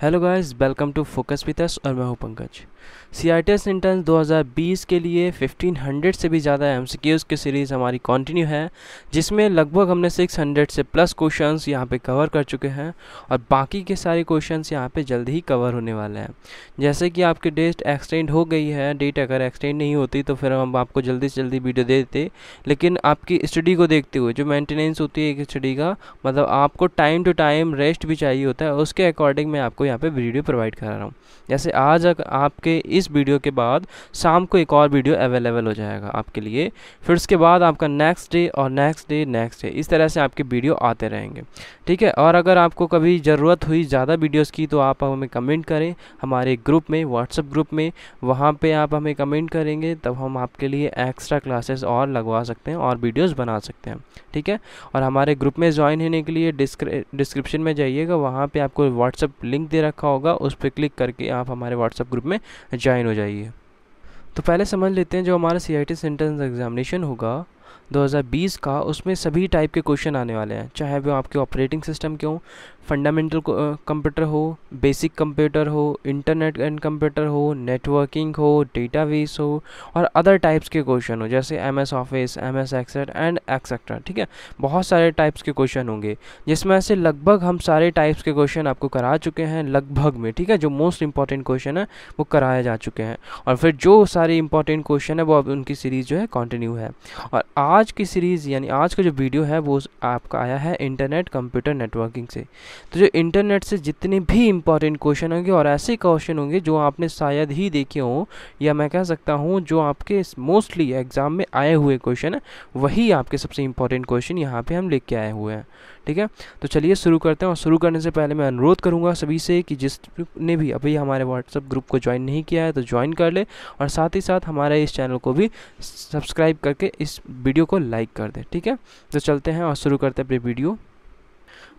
Hello guys welcome to focus us और मैं हूँ Pankaj. C I T S entrance 2020 के लिए 1500 से भी ज़्यादा एम सी क्यूज़ की सीरीज़ हमारी कंटिन्यू है, जिसमें लगभग हमने 600 से प्लस क्वेश्चंस यहाँ पे कवर कर चुके हैं और बाकी के सारे क्वेश्चंस यहाँ पे जल्द ही कवर होने वाले हैं। जैसे कि आपकी डेट एक्सटेंड हो गई है डेट अगर एक्सटेंड नहीं होती तो फिर हम आपको जल्दी से जल्दी वीडियो दे देते, लेकिन आपकी स्टडी को देखते हुए, जो मेंटेनेंस होती है एक स्टडी का मतलब आपको टाइम टू टाइम रेस्ट भी चाहिए होता है, उसके अकॉर्डिंग मैं आपको यहाँ पे वीडियो प्रोवाइड करा रहा हूँ। जैसे आज आपके इस वीडियो के बाद शाम को एक और वीडियो अवेलेबल हो जाएगा आपके लिए। फिर उसके बाद आपका नेक्स्ट डे और नेक्स्ट डे नेक्स्ट डे इस तरह से आपके वीडियो आते रहेंगे। ठीक है? और अगर आपको कभी ज़रूरत हुई ज़्यादा वीडियोज़ की तो आप हमें कमेंट करें हमारे ग्रुप में व्हाट्सएप ग्रुप में। वहाँ पर आप हमें कमेंट करेंगे, तब हम आपके लिए एक्स्ट्रा क्लासेस और लगवा सकते हैं और वीडियोज़ बना सकते हैं। ठीक है? और हमारे ग्रुप में ज्वाइन होने के लिए डिस्क्रिप्शन में जाइएगा, वहाँ पर आपको व्हाट्सअप लिंक दे रखा होगा, उस पर क्लिक करके आप हमारे व्हाट्सएप ग्रुप में ज्वाइन हो जाइए। तो पहले समझ लेते हैं, जो हमारा सी आई टी सेंट्रेंस एग्जामिनेशन होगा 2020 का, उसमें सभी टाइप के क्वेश्चन आने वाले हैं, चाहे वो आपके ऑपरेटिंग सिस्टम के हों फंडामेंटल कंप्यूटर हो, बेसिक कंप्यूटर हो, इंटरनेट एंड कंप्यूटर हो, नेटवर्किंग हो, डेटाबेस हो और अदर टाइप्स के क्वेश्चन हो, जैसे M S office M S excel and etcetera ठीक है? बहुत सारे टाइप्स के क्वेश्चन होंगे, जिसमें से लगभग हम सारे टाइप्स के क्वेश्चन आपको करा चुके हैं, लगभग में, ठीक है? जो मोस्ट इंपॉर्टेंट क्वेश्चन है, वो कराए जा चुके हैं। और फिर जो सारे इंपॉर्टेंट क्वेश्चन है, वो अब उनकी सीरीज़ जो है कंटिन्यू है। और आज की सीरीज़ यानी आज का जो वीडियो है, वो आपका आया है इंटरनेट कंप्यूटर नेटवर्किंग से। तो जो इंटरनेट से जितने भी इंपॉर्टेंट क्वेश्चन होंगे और ऐसे क्वेश्चन होंगे जो आपने शायद ही देखे हों, या मैं कह सकता हूँ, जो आपके मोस्टली एग्ज़ाम में आए हुए क्वेश्चन वही आपके सबसे इंपॉर्टेंट क्वेश्चन यहाँ पे हम लेके आए हुए हैं। ठीक है? तो चलिए शुरू करते हैं और शुरू करने से पहले मैं अनुरोध करूँगा सभी से कि जिसने भी अभी हमारे व्हाट्सअप ग्रुप को ज्वाइन नहीं किया है तो ज्वाइन कर ले और साथ ही साथ हमारे इस चैनल को भी सब्सक्राइब करके इस वीडियो को लाइक कर दे। ठीक है? तो चलते हैं और शुरू करते हैं अपनी वीडियो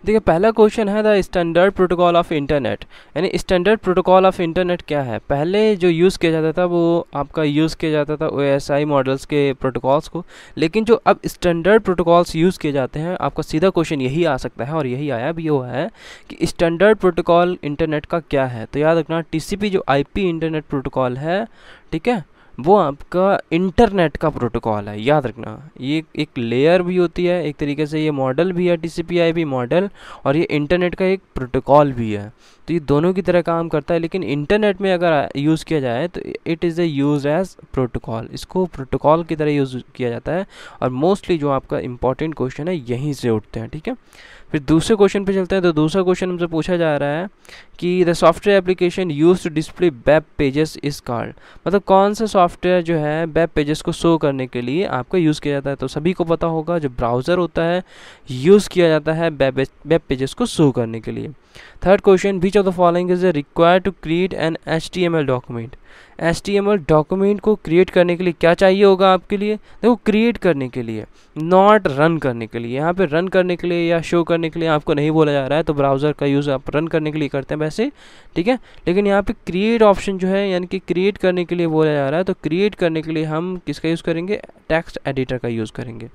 देखिए, पहला क्वेश्चन है the standard protocol of internet यानी स्टैंडर्ड प्रोटोकॉल ऑफ़ इंटरनेट क्या है? पहले जो यूज़ किया जाता था, वो आपका यूज़ किया जाता था ओएसआई मॉडल्स के प्रोटोकॉल्स को. लेकिन जो अब स्टैंडर्ड प्रोटोकॉल्स यूज़ किए जाते हैं, आपका सीधा क्वेश्चन यही आ सकता है और यही आया भी वो है कि स्टैंडर्ड प्रोटोकॉल इंटरनेट का क्या है? तो याद रखना टीसीपी जो आईपी इंटरनेट प्रोटोकॉल है, ठीक है? वो आपका इंटरनेट का प्रोटोकॉल है, याद रखना। ये एक लेयर भी होती है, एक तरीके से ये मॉडल भी है टी भी मॉडल और ये इंटरनेट का एक प्रोटोकॉल भी है। तो ये दोनों की तरह काम करता है, लेकिन इंटरनेट में अगर यूज़ किया जाए तो it is a use as protocol इसको प्रोटोकॉल की तरह यूज़ किया जाता है और मोस्टली जो आपका इंपॉर्टेंट क्वेश्चन है, यहीं से उठते हैं, ठीक है? फिर दूसरे क्वेश्चन पे चलते हैं तो दूसरा क्वेश्चन हमसे पूछा जा रहा है कि the software application use to display web pages इस कार्ड मतलब कौन सा सॉफ्टवेयर जो है वेब पेजेस को शो करने के लिए आपका यूज़ किया जाता है? तो सभी को पता होगा, जो ब्राउज़र होता है यूज़ किया जाता है वेब वेब पेजेस को शो करने के लिए। Third question which of the following is required to create an H document L document को क्रिएट करने के लिए क्या चाहिए होगा आपके लिए? देखो क्रिएट करने के लिए नॉट रन करने के लिए। यहाँ पे रन करने के लिए या शो करने के लिए आपको नहीं बोला जा रहा है तो ब्राउज़र का यूज़ आप रन करने के लिए करते हैं वैसे, ठीक है? लेकिन यहाँ पे क्रिएट ऑप्शन जो है, यानी कि क्रिएट करने के लिए बोला जा रहा है तो क्रिएट करने के लिए हम किसका यूज़ करेंगे? टेक्स्ट एडिटर का यूज़ करेंगे।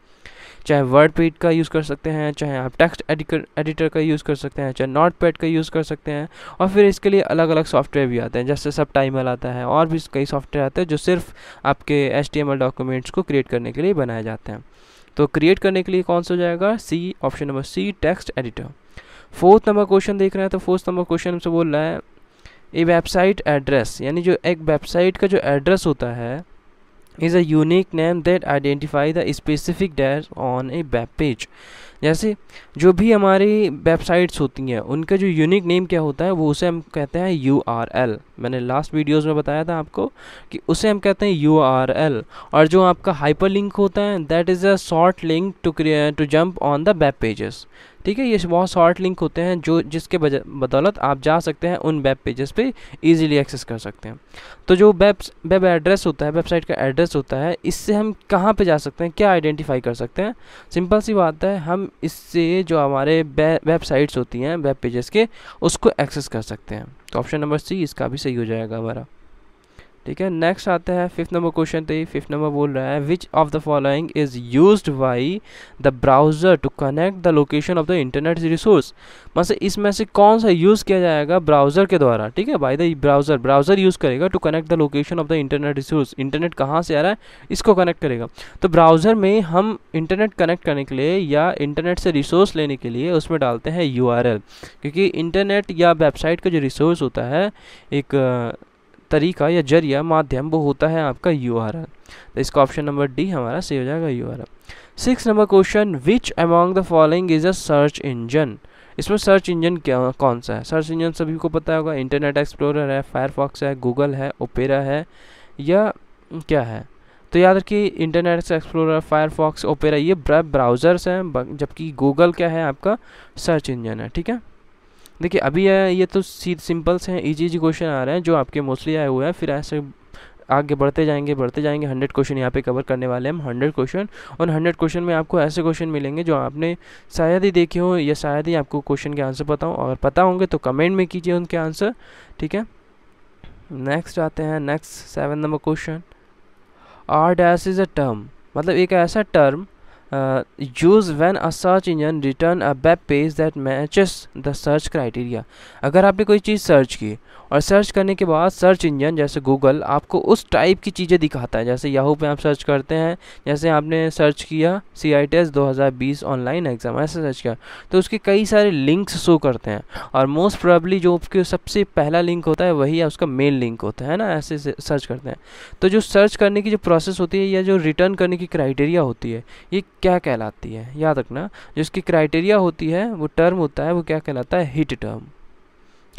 चाहे वर्ड का यूज़ कर सकते हैं, चाहे आप टेक्स्ट एडिटर का यूज़ कर सकते हैं, चाहे नोट पैड का यूज़ कर सकते हैं, और फिर इसके लिए अलग अलग सॉफ्टवेयर भी आते हैं, जैसे सब टाइमल आता है, और भी कई सॉफ्टवेयर आते हैं जो सिर्फ़ आपके एच डॉक्यूमेंट्स को क्रिएट करने के लिए बनाए जाते हैं। तो क्रिएट करने के लिए कौन सा हो जाएगा? C option number C text editor fourth number question देख रहे हैं तो फोर्थ नंबर क्वेश्चन हमसे बोल रहा है ए वेबसाइट एड्रेस यानी जो एक वेबसाइट का जो एड्रेस होता है is a unique name that identify the specific dash on a web page. जैसे, जो भी हमारी वेबसाइट्स होती हैं, उनका जो यूनिक नेम क्या होता है, वो उसे हम कहते हैं यू आर एल मैंने लास्ट वीडियोस में बताया था आपको कि उसे हम कहते हैं यू आर एल और जो आपका हाइपर लिंक होता है that is a short link to to jump on the web pages ठीक है, ये बहुत शॉर्ट लिंक होते हैं जो जिसके बदौलत आप जा सकते हैं उन वेब पेजेस पे इजीली एक्सेस कर सकते हैं। तो जो वेब वेब एड्रेस होता है वेबसाइट का एड्रेस होता है, इससे हम कहाँ पे जा सकते हैं, क्या आइडेंटिफाई कर सकते हैं? सिंपल सी बात है, हम इससे जो हमारे वेबसाइट्स होती हैं वेब पेजेस के, उसको एक्सेस कर सकते हैं। तो ऑप्शन नंबर सी इसका भी सही हो जाएगा हमारा। ठीक है नेक्स्ट आता है फिफ्थ नंबर क्वेश्चन तो फिफ्थ नंबर बोल रहा है which of the following is use by the browser to connect the location of the internet resource मतलब इसमें से कौन सा यूज़ किया जाएगा ब्राउज़र के द्वारा, ठीक है? By the browser browser use करेगा to connect the location of the internet resource internet कहाँ से आ रहा है? इसको कनेक्ट करेगा। तो ब्राउज़र में हम इंटरनेट कनेक्ट करने के लिए या इंटरनेट से रिसोर्स लेने के लिए उसमें डालते हैं यूआरएल क्योंकि इंटरनेट या वेबसाइट का जो रिसोर्स होता है, एक तरीका या ज़रिया, माध्यम, वो होता है आपका यू आर एल तो इसका ऑप्शन नंबर डी हमारा सही हो जाएगा U R L six number question which among the following is a search engine इसमें सर्च इंजन क्या, कौन सा है? सर्च इंजन सभी को पता होगा इंटरनेट एक्सप्लोरर है फायरफॉक्स है गूगल है ओपेरा है, या क्या है? तो याद रखिए इंटरनेट एक्सप्लोरर फायरफॉक्स ओपेरा ये ब्राउज़र्स हैं जबकि गूगल क्या है आपका? सर्च इंजन है, ठीक है? देखिए, अभी ये तो सिंपल से हैं इजी इजी क्वेश्चन आ रहे हैं, जो आपके मोस्टली आए हुए हैं, फिर ऐसे आगे बढ़ते जाएँगे बढ़ते जाएँगे हंड्रेड क्वेश्चन यहाँ पे कवर करने वाले हैं हम हंड्रेड क्वेश्चन और हंड्रेड क्वेश्चन में आपको ऐसे क्वेश्चन मिलेंगे जो आपने शायद ही देखे हो, या शायद ही आपको क्वेश्चन के आंसर पता हो अगर पता होंगे तो कमेंट में कीजिए उनके आंसर ठीक है? नेक्स्ट आते हैं next seven number question R dash is a term मतलब एक ऐसा term use when a search engine return a web page that matches the search criteria अगर आपने कोई चीज़ सर्च की और सर्च करने के बाद सर्च इंजन, जैसे गूगल, आपको उस टाइप की चीज़ें दिखाता है। जैसे याहू पे आप सर्च करते हैं, जैसे आपने सर्च किया सी आई टेस्ट दो ऑनलाइन एग्ज़ाम, ऐसे सर्च किया। तो उसके कई सारे लिंक्स शो करते हैं और मोस्ट प्रोबली जो उसके सबसे पहला लिंक होता है, वही उसका मेन लिंक होता है ना? ऐसे सर्च करते हैं। तो जो सर्च करने की जो प्रोसेस होती है, या जो रिटर्न करने की क्राइटेरिया होती है, ये क्या कहलाती है? याद रखना, जो इसकी क्राइटेरिया होती है, वो टर्म होता है, वो क्या कहलाता है? हिट टर्म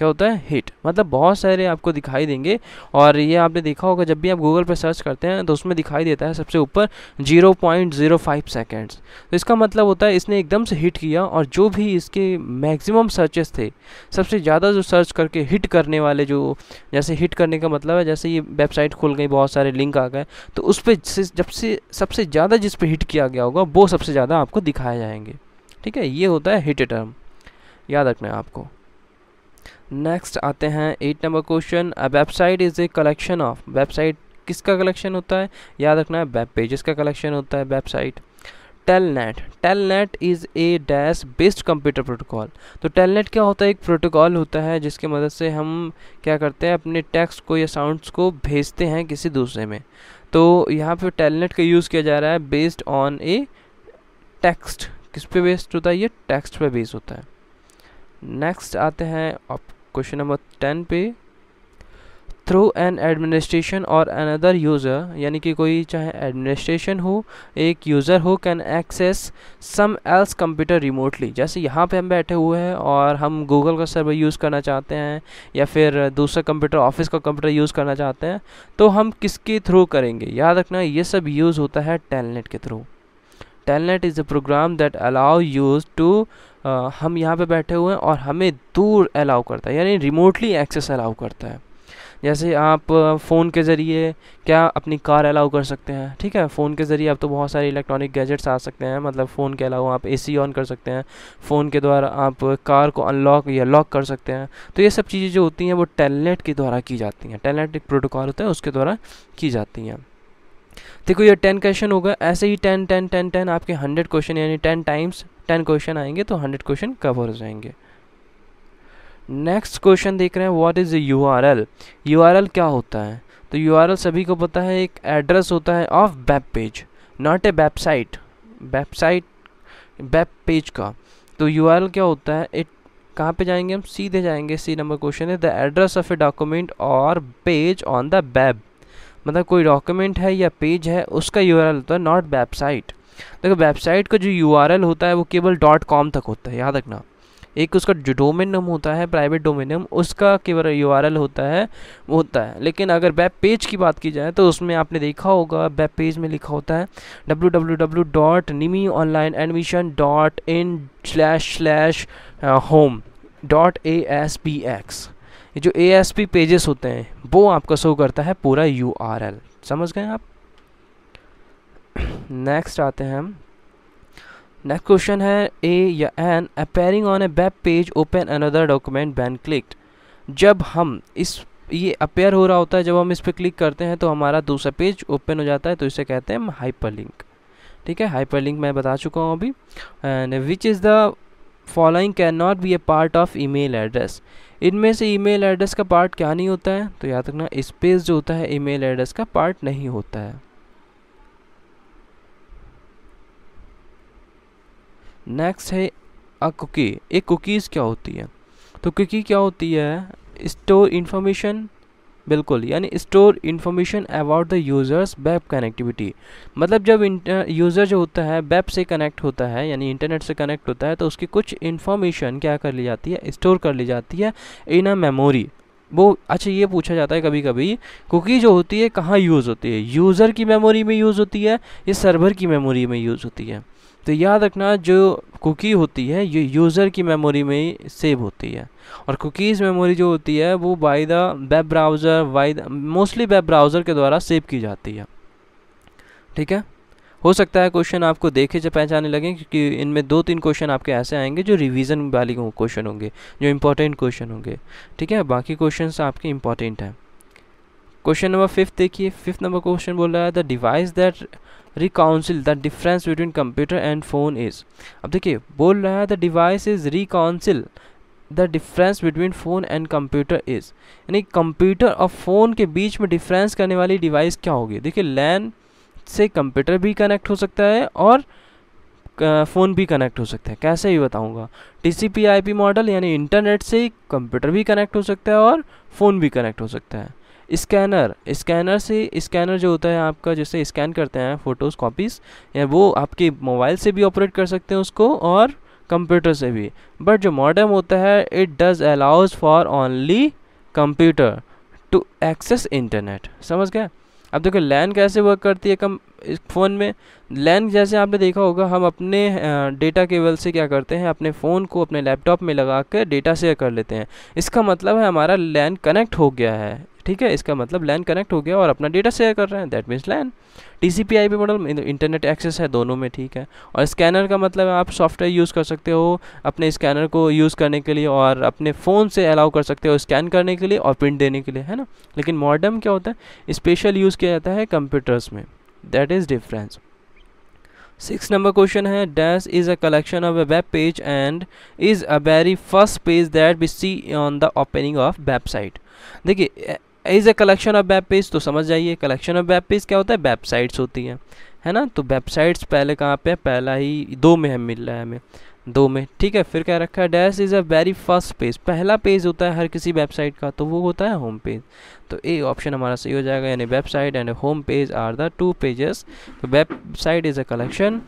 क्या होता है? हिट मतलब बहुत सारे आपको दिखाई देंगे और ये आपने देखा होगा, जब भी आप गूगल पर सर्च करते हैं तो उसमें दिखाई देता है सबसे ऊपर 0.05 सेकेंड्स तो इसका मतलब होता है इसने एकदम से हिट किया और जो भी इसके मैक्सिमम सर्चेस थे, सबसे ज़्यादा जो सर्च करके हिट करने वाले जो, जैसे हिट करने का मतलब है, जैसे ये वेबसाइट खुल गई, बहुत सारे लिंक आ गए तो उस पर जब से, सबसे ज़्यादा जिस पर हिट किया गया होगा, वो सबसे ज़्यादा आपको दिखाए जाएँगे। ठीक है? ये होता है हिट टर्म याद रखना है आपको। नेक्स्ट आते हैं eight number question website is a collection of website किसका कलेक्शन होता है? याद रखना है वेब पेजेस का कलेक्शन होता है website telnet telnet is a dash based computer protocol तो टेलनेट क्या होता है? एक प्रोटोकॉल होता है जिसकी मदद से हम क्या करते हैं? अपने टेक्स्ट को या साउंड्स को भेजते हैं किसी दूसरे में। तो यहाँ पे टेलनेट का यूज़ किया जा रहा है बेस्ड ऑन ए टेक्स्ट किस पे बेस्ड होता है? ये टेक्स्ट पे बेस्ड होता है। नेक्स्ट आते हैं क्वेश्चन नंबर टेन पे थ्रू एन एडमिनिस्ट्रेशन और अनदर यूज़र यानी कि कोई चाहे एडमिनिस्ट्रेशन हो, एक यूज़र हो can access some else computer remotely जैसे यहाँ पे हम बैठे हुए हैं और हम गूगल का सर्वर यूज़ करना चाहते हैं या फिर दूसरा कंप्यूटर ऑफ़िस का कंप्यूटर यूज़ करना चाहते हैं तो हम किसके थ्रू करेंगे? याद रखना, ये सब यूज़ होता है टेलनेट के through telnet is a program that allow us to हम यहाँ पे बैठे हुए हैं और हमें दूर अलाउ करता है, यानी रिमोटली एक्सेस अलाउ करता है। जैसे आप फ़ोन के ज़रिए क्या अपनी कार अलाउ कर सकते हैं? ठीक है फ़ोन के ज़रिए आप तो बहुत सारे इलेक्ट्रॉनिक गैजेट्स आ सकते हैं मतलब फ़ोन के अलावा आप एसी ऑन कर सकते हैं फ़ोन के द्वारा आप कार को अनलॉक या लॉक कर सकते हैं। तो ये सब चीज़ें जो होती हैं वो टेलनेट के द्वारा की जाती हैं। टेलनेट एक प्रोटोकॉल होता है, उसके द्वारा की जाती हैं। देखो ये टेन क्वेश्चन होगा ऐसे ही टेन टेन टेन टेन आपके हंड्रेड क्वेश्चन यानी टेन टाइम्स टेन क्वेश्चन आएँगे तो हंड्रेड क्वेश्चन कवर हो जाएँगे। नेक्स्ट क्वेश्चन देख रहे हैं what is U R L U R L क्या होता है? तो यू आर एल सभी को पता है, एक एड्रेस होता है of web page not a website website web page का। तो यू आर एल क्या होता है? इट कहाँ पे जाएँगे हम? सीधे जाएँगे सी नंबर क्वेश्चन है the address of a document और पेज ऑन द वेब मतलब कोई डॉक्यूमेंट है या पेज है, उसका यू आर एल होता है नॉट वेबसाइट देखो वेबसाइट का जो यूआरएल होता है वो केवल डॉट कॉम तक होता है, याद रखना। एक उसका जो डोमेन नम होता है प्राइवेट डोमेन नम उसका केवल यूआरएल होता है, वो होता है। लेकिन अगर वेब पेज की बात की जाए तो उसमें आपने देखा होगा वेब पेज में लिखा होता है W W W dot NIMI online admission dot in slash slash home dot A S P X ये जो ए एस पी पेजेस होते हैं, वो आपका शो करता है पूरा यू आर एल समझ गए आप? नेक्स्ट आते हैं हम। नेक्स्ट क्वेश्चन है ए या an appearing on a web page open another document when clicked जब हम इस, ये अपेयर हो रहा होता है, जब हम इस पर क्लिक करते हैं तो हमारा दूसरा पेज ओपन हो जाता है तो इसे कहते हैं हाइपर लिंक ठीक है? हाइपर लिंक मैं बता चुका हूँ अभी। And which is the following can not be a part of email address इनमें से ईमेल एड्रेस का पार्ट क्या नहीं होता है? तो याद रखना स्पेस जो होता है ईमेल एड्रेस का पार्ट नहीं होता है। नेक्स्ट है अ कुकी एक कुकीज़ क्या होती है? तो कुकी क्या होती है? स्टोर इन्फॉर्मेशन बिल्कुल, यानी store information about the users web connectivity मतलब जब यूज़र जो होता है वेब से कनेक्ट होता है, यानी इंटरनेट से कनेक्ट होता है तो उसकी कुछ इन्फॉर्मेशन क्या कर ली जाती है? स्टोर कर ली जाती है इन अ मेमोरी वो अच्छा ये पूछा जाता है कभी कभी कुकी जो होती है, कहाँ यूज़ होती है? यूज़र की मेमोरी में यूज़ होती है या सर्वर की मेमोरी में यूज़ होती है? तो याद रखना जो कुकी होती है, ये यूज़र की मेमोरी में ही सेव होती है। और कुकीज़ मेमोरी जो होती है, वो by the web browser by mostly web browser के द्वारा सेव की जाती है। ठीक है? हो सकता है क्वेश्चन आपको देखे जब पहचाने लगे, क्योंकि इनमें दो तीन क्वेश्चन आपके ऐसे आएँगे जो रिवीजन वाली क्वेश्चन होंगे, जो इंपॉर्टेंट क्वेश्चन होंगे। ठीक है? बाकी क्वेश्चन आपके इंपॉर्टेंट हैं। क्वेश्चन नंबर फिफ्थ देखिए। फिफ्थ नंबर क्वेश्चन बोल रहा है the device that reconcile the difference between computer and phone is अब देखिए, बोल रहा है the device is reconcile the difference between phone and computer is यानी कंप्यूटर और फ़ोन के बीच में डिफरेंस करने वाली डिवाइस क्या होगी? देखिए लैन से कंप्यूटर भी कनेक्ट हो सकता है और फ़ोन भी कनेक्ट हो सकता है। कैसे ही बताऊँगा? T C P I P model यानी इंटरनेट से कंप्यूटर भी कनेक्ट हो सकता है और फ़ोन भी कनेक्ट हो सकता है। स्कैनर स्कैनर से, स्कैनर जो होता है आपका, जैसे स्कैन करते हैं फ़ोटोज़ कॉपीज़ या वो आपके मोबाइल से भी ऑपरेट कर सकते हैं उसको और कंप्यूटर से भी। बट जो मॉडर्म होता है it does allows for only computer to access internet समझ गए? अब देखो लैन कैसे वर्क करती है कम फ़ोन में? लैन जैसे आपने देखा होगा, हम अपने डेटा केबल से क्या करते हैं, अपने फ़ोन को अपने लैपटॉप में लगा कर डेटा शेयर कर लेते हैं। इसका मतलब है हमारा लैन कनेक्ट हो गया है। ठीक है, इसका मतलब लैन कनेक्ट हो गया और अपना डेटा शेयर कर रहे हैं। That means LAN T C P I P model internet access है दोनों में, ठीक है। और स्कैनर का मतलब आप सॉफ्टवेयर यूज़ कर सकते हो अपने स्कैनर को यूज़ करने के लिए और अपने फ़ोन से अलाउ कर सकते हो स्कैन करने के लिए और प्रिंट देने के लिए, है ना? लेकिन मॉडर्म क्या होता है? स्पेशल यूज़ किया जाता है कंप्यूटर्स में। That is difference six number question है dash is a collection of a web page and is a very first page that be see on the opening of website देखिए is a collection of web page तो समझ जाइए collection of web page क्या होता है? Websites होती हैं, है ना? तो वेबसाइट्स पहले कहाँ पे है? पहला ही दो में हम मिल रहा है हमें, दो में, ठीक है? फिर क्या रखा है? Dash is a very first page पहला पेज होता है हर किसी वेबसाइट का तो वो होता है होम पेज तो ए ऑप्शन हमारा सही हो जाएगा, यानी website and home page are the two pages तो वेबसाइट इज़ अ कलेक्शन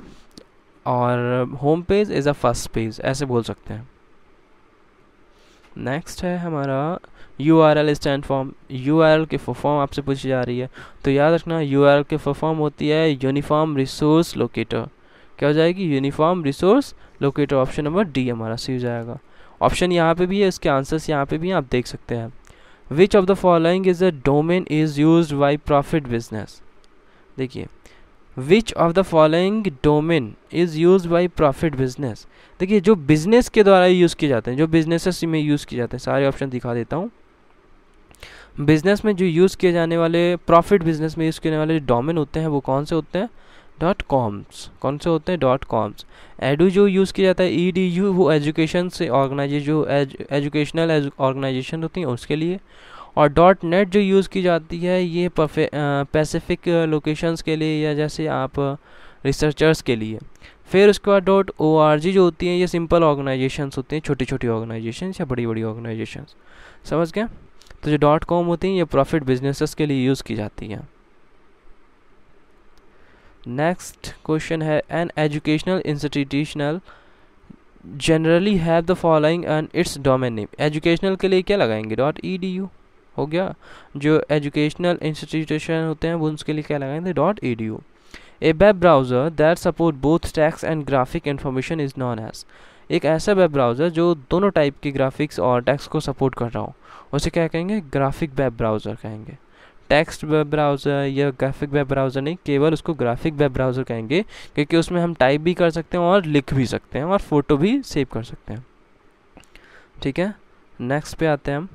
और home page is a first page ऐसे बोल सकते हैं। नेक्स्ट है हमारा U R L stand form U R L की फॉर्म आपसे पूछी जा रही है। तो याद रखना यू आर एल की फॉर्म होती है यूनिफॉर्म रिसोर्स लोकेटर क्या हो जाएगी? Uniform resource locator option number D हमारा सी हो जाएगा। ऑप्शन यहाँ पे भी है, इसके आंसर्स यहाँ पे भी आप देख सकते हैं। Which of the following is a domain is use by profit business देखिए which of the following domain is use by profit business देखिए, जो बिज़नेस के द्वारा यूज़ किए जाते हैं, जो बिजनेसेस में यूज़ किए जाते हैं, सारे ऑप्शन दिखा देता हूँ। बिज़नेस में जो यूज़ किए जाने वाले, प्रॉफिट बिज़नेस में यूज़ करने वाले जो डोमेन होते हैं, वो कौन से होते हैं? Dot coms. कौन से होते हैं? Dot coms. एडू जो यूज़ किया जाता है ई डी यू वो एजुकेशन से ऑर्गेनाइजेशन जो एजुकेशनल ऑर्गेनाइजेशन होती हैं, उसके लिए। और डॉट नेट जो यूज़ की जाती है, ये पैसिफिक लोकेशंस के लिए या जैसे आप, रिसर्चर्स के लिए। फिर उसके बाद डॉट ओ आर जी जो होती हैं, ये सिंपल ऑर्गेनाइजेशंस होती हैं छोटी छोटी ऑर्गेनाइजेशन या बड़ी बड़ी ऑर्गेनाइजेशन समझ गए? तो जो डॉट कॉम होती हैं, ये प्रॉफिट बिजनेसेस के लिए यूज़ की जाती हैं। नेक्स्ट क्वेश्चन है an educational institutional generally have the following and its domain name educational के लिए क्या लगाएँगे? डॉट ई डी यू हो गया। जो एजुकेशनल इंस्टीट्यूशन होते हैं, वो उसके लिए क्या लगाएँगे? Dot E D U a web browser that support both text and graphic information is known as एक ऐसा वेब ब्राउज़र जो दोनों टाइप की ग्राफिक्स और टेक्स्ट को सपोर्ट कर रहा हो। उसे क्या कहेंगे? ग्राफिक वेब ब्राउज़र कहेंगे। टेक्स्ट वेब ब्राउज़र या ग्राफिक वेब ब्राउज़र नहीं, केवल उसको ग्राफिक वेब ब्राउज़र कहेंगे, क्योंकि उसमें हम टाइप भी कर सकते हैं और लिख भी सकते हैं और फ़ोटो भी सेव कर सकते हैं। ठीक है? नेक्स्ट पे आते हैं हम।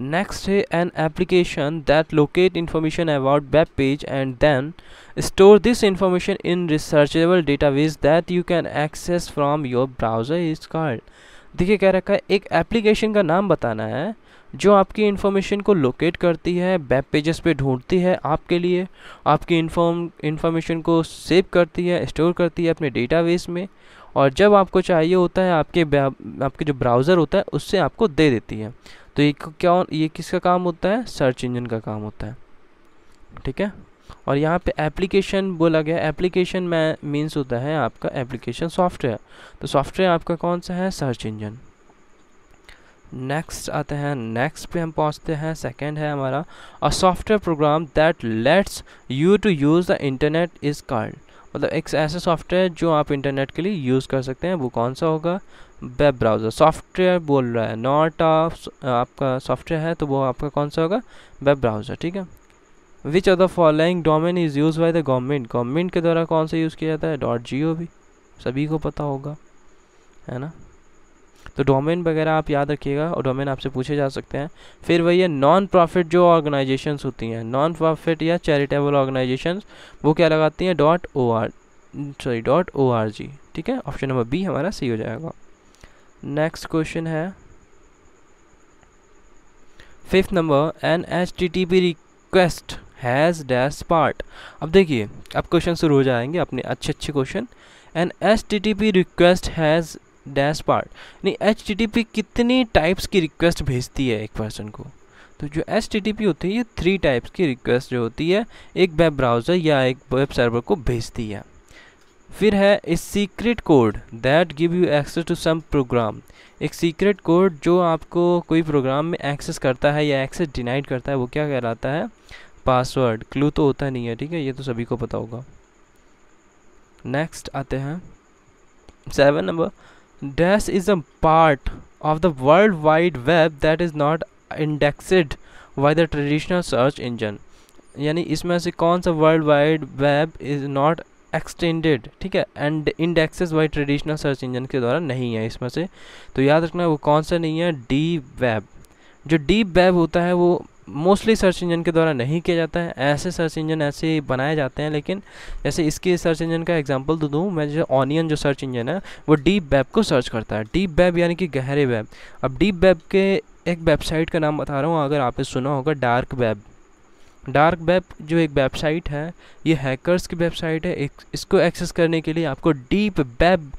नेक्स्ट है an application that locate information about web page and then store this information in researchable database that you can access from your browser is called देखिए, कह रखा है, एक एप्लीकेशन का नाम बताना है, जो आपकी इन्फॉर्मेशन को लोकेट करती है वेब पेजेस पे ढूंढती है आपके लिए, आपकी इन्फॉर्म इन्फॉर्मेशन को सेव करती है स्टोर करती है अपने डेटाबेस में, और जब आपको चाहिए होता है, आपके आपके जो ब्राउज़र होता है, उससे आपको दे देती है। तो ये क्या, ये किसका काम होता है? सर्च इंजन का काम होता है। ठीक है? और यहाँ पे एप्लीकेशन बोला गया एप्लीकेशन में मीन्स होता है आपका एप्लीकेशन सॉफ्टवेयर तो सॉफ्टवेयर आपका कौन सा है? सर्च इंजन नेक्स्ट आते हैं नेक्स्ट पे हम पहुँचते हैं सेकंड है हमारा a software program that lets you to use the internet is called मतलब एक ऐसा सॉफ्टवेयर जो आप इंटरनेट के लिए यूज़ कर सकते हैं, वो कौन सा होगा? वेब ब्राउज़र सॉफ्टवेयर बोल रहा है नॉट ऑफ़ आपका सॉफ्टवेयर है तो वो आपका कौन सा होगा? वेब ब्राउज़र ठीक है? Which of the following domain is use by the government government के द्वारा कौन सा यूज़ किया जाता है? डॉट जी ओ सभी को पता होगा। है ना? तो डोमेन वगैरह आप याद रखिएगा और डोमेन आपसे पूछे जा सकते हैं। फिर वही है नॉन प्रॉफिट जो ऑर्गेनाइजेशंस होती हैं। नॉन प्रॉफिट या चैरिटेबल ऑर्गेनाइजेशंस वो क्या लगाती हैं? Dot O R sorry dot O R G ठीक है? ऑप्शन नंबर बी हमारा सही हो जाएगा। नेक्स्ट क्वेश्चन है। Fifth number an H T T P request has dash part अब देखिए, अब क्वेश्चन शुरू हो जाएँगे अपने अच्छे अच्छे question an H T T P request has dash part यानी एच टी टी पी कितनी टाइप्स की रिक्वेस्ट भेजती है एक पर्सन को? तो जो एच टी टी पी होती है, ये थ्री टाइप्स की रिक्वेस्ट जो होती है, एक वेब ब्राउज़र या एक वेब सर्वर को भेजती है। फिर है a secret code that give you access to some program एक सीक्रेट कोड जो आपको कोई प्रोग्राम में एक्सेस करता है या एक्सेस डिनाइड करता है, वो क्या कहलाता है? पासवर्ड क्लू तो होता नहीं है, ठीक है? ये तो सभी को पता होगा। नेक्स्ट आते हैं। Seven number dash is a part of the world wide web that is not indexed by the traditional search engine यानी इसमें से कौन सा world wide web is not extended ठीक है? And indexes by traditional search engine के द्वारा नहीं है इसमें से। तो याद रखना, वो कौन सा नहीं है? डी वेब जो डीप वेब होता है, वो मोस्टली सर्च इंजन के द्वारा नहीं किया जाता है। ऐसे सर्च इंजन ऐसे बनाए जाते हैं, लेकिन जैसे इसके सर्च इंजन का एग्जांपल तो दूँ, मैं जो ऑनियन जो सर्च इंजन है, वो डीप वेब को सर्च करता है। डीप वेब यानी कि गहरे वेब अब डीप वेब के एक वेबसाइट का नाम बता रहा हूँ, अगर आपने सुना होगा डार्क वेब डार्क वेब जो एक वेबसाइट है, ये हैकर्स की वेबसाइट है। इसको एक्सेस करने के लिए आपको डीप वेब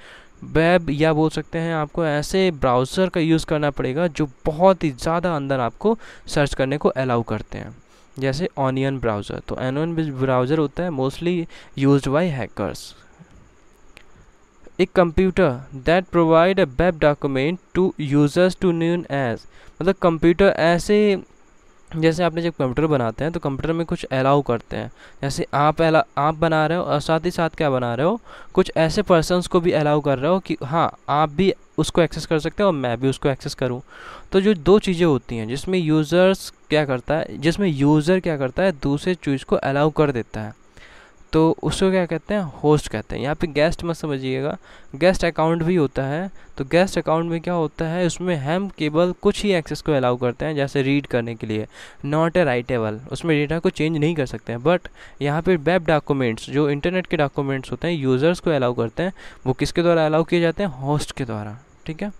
वेब या बोल सकते हैं आपको ऐसे ब्राउज़र का यूज़ करना पड़ेगा जो बहुत ही ज़्यादा अंदर आपको सर्च करने को अलाउ करते हैं। जैसे ऑनियन ब्राउज़र तो एनोन ब्राउज़र होता है मोस्टली यूज़ बाई हैकर्स एक computer that provide a web document to users to known as मतलब कंप्यूटर ऐसे जैसे आपने जब कंप्यूटर बनाते हैं तो कंप्यूटर में कुछ अलाउ करते हैं। जैसे आप अला आप बना रहे हो और साथ ही साथ क्या बना रहे हो? कुछ ऐसे पर्सनस को भी अलाउ कर रहे हो कि हाँ आप भी उसको एक्सेस कर सकते हो और मैं भी उसको एक्सेस करूँ। तो जो दो चीज़ें होती हैं, जिसमें यूज़र्स क्या करता है, जिसमें यूज़र क्या करता है, दूसरे चीज़ को अलाउ कर देता है। तो उसको क्या कहते हैं? होस्ट कहते हैं। यहाँ पे गेस्ट मत समझिएगा। गेस्ट अकाउंट भी होता है। तो गेस्ट अकाउंट में क्या होता है? उसमें हम केवल कुछ ही एक्सेस को अलाउ करते हैं, जैसे रीड करने के लिए। नॉट ए राइटेबल उसमें डेटा को चेंज नहीं कर सकते हैं। बट यहाँ पे वेब डॉक्यूमेंट्स जो इंटरनेट के डॉक्यूमेंट्स होते हैं यूज़र्स को अलाउ करते हैं। वो किसके द्वारा अलाउ किए जाते हैं? होस्ट के द्वारा। ठीक है?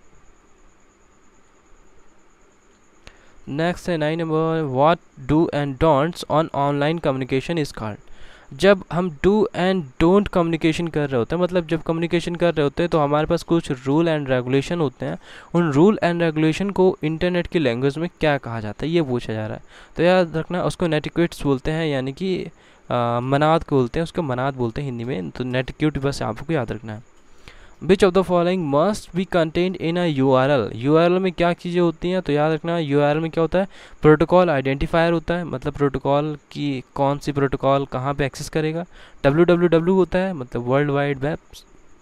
नेक्स्ट है nine number what do and don'ts on online communication is called जब हम डू एंड डोंट कम्युनिकेशन कर रहे होते हैं मतलब जब कम्युनिकेशन कर रहे होते हैं तो हमारे पास कुछ रूल एंड रेगुलेशन होते हैं। उन रूल एंड रेगुलेशन को इंटरनेट की लैंग्वेज में क्या कहा जाता है, ये पूछा जा रहा है। तो याद रखना, उसको नेटिक्यूट्स बोलते हैं, यानी कि मनाद बोलते हैं, उसको मनात बोलते हैं हिंदी में। तो नेटिक्यूट बस आपको याद रखना है। Which of the following must be content in a U R L U R L में क्या चीज़ें होती हैं तो याद रखना यू आर एल में क्या होता है? प्रोटोकॉल आइडेंटिफायर होता है मतलब प्रोटोकॉल की कौन सी प्रोटोकॉल कहाँ पे एक्सेस करेगा? डब्ल्यू डब्ल्यू डब्ल्यू होता है मतलब वर्ल्ड वाइड वेब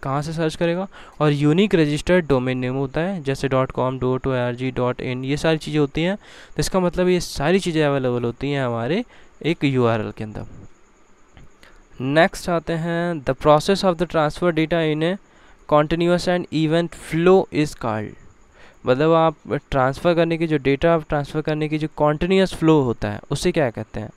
कहाँ से सर्च करेगा? और यूनिक रजिस्टर्ड डोमेन नेम होता है, जैसे dot com dot O R G dot in ये सारी चीज़ें होती हैं। तो इसका मतलब ये सारी चीज़ें अवेलेबल होती हैं हमारे एक यू आर एल के अंदर। नेक्स्ट आते हैं the process of the transfer data in a continuous and event flow is called मतलब आप ट्रांसफ़र करने की जो डेटा आप ट्रांसफ़र करने की जो कॉन्टीन्यूस फ्लो होता है, उसे क्या कहते हैं?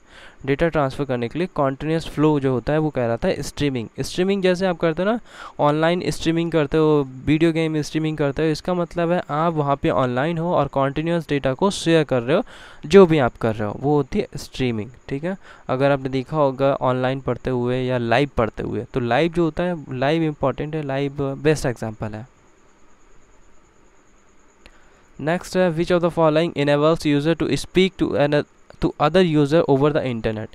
डेटा ट्रांसफ़र करने के लिए कॉन्टीन्यूस फ्लो जो होता है, वो कह रहा था स्ट्रीमिंग स्ट्रीमिंग जैसे आप करते हो ना ऑनलाइन स्ट्रीमिंग करते हो वीडियो गेम स्ट्रीमिंग करते हो, इसका मतलब है आप वहाँ पे ऑनलाइन हो और कॉन्टीन्यूस डेटा को शेयर कर रहे हो, जो भी आप कर रहे हो, वो होती है स्ट्रीमिंग ठीक है? अगर आपने देखा होगा ऑनलाइन पढ़ते हुए या लाइव पढ़ते हुए तो लाइव जो होता है लाइव इंपॉर्टेंट है लाइव बेस्ट एग्ज़ाम्पल है। नेक्स्ट है which of the following enables user to speak to two other user over the internet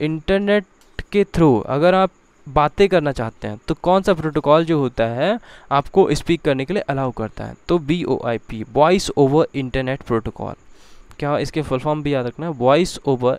internet के थ्रू अगर आप बातें करना चाहते हैं तो कौन सा प्रोटोकॉल जो होता है, आपको स्पीक करने के लिए अलाउ करता है? तो B O I P voice over internet protocol क्या इसके फुल फॉर्म भी याद रखना है? वॉइस ओवर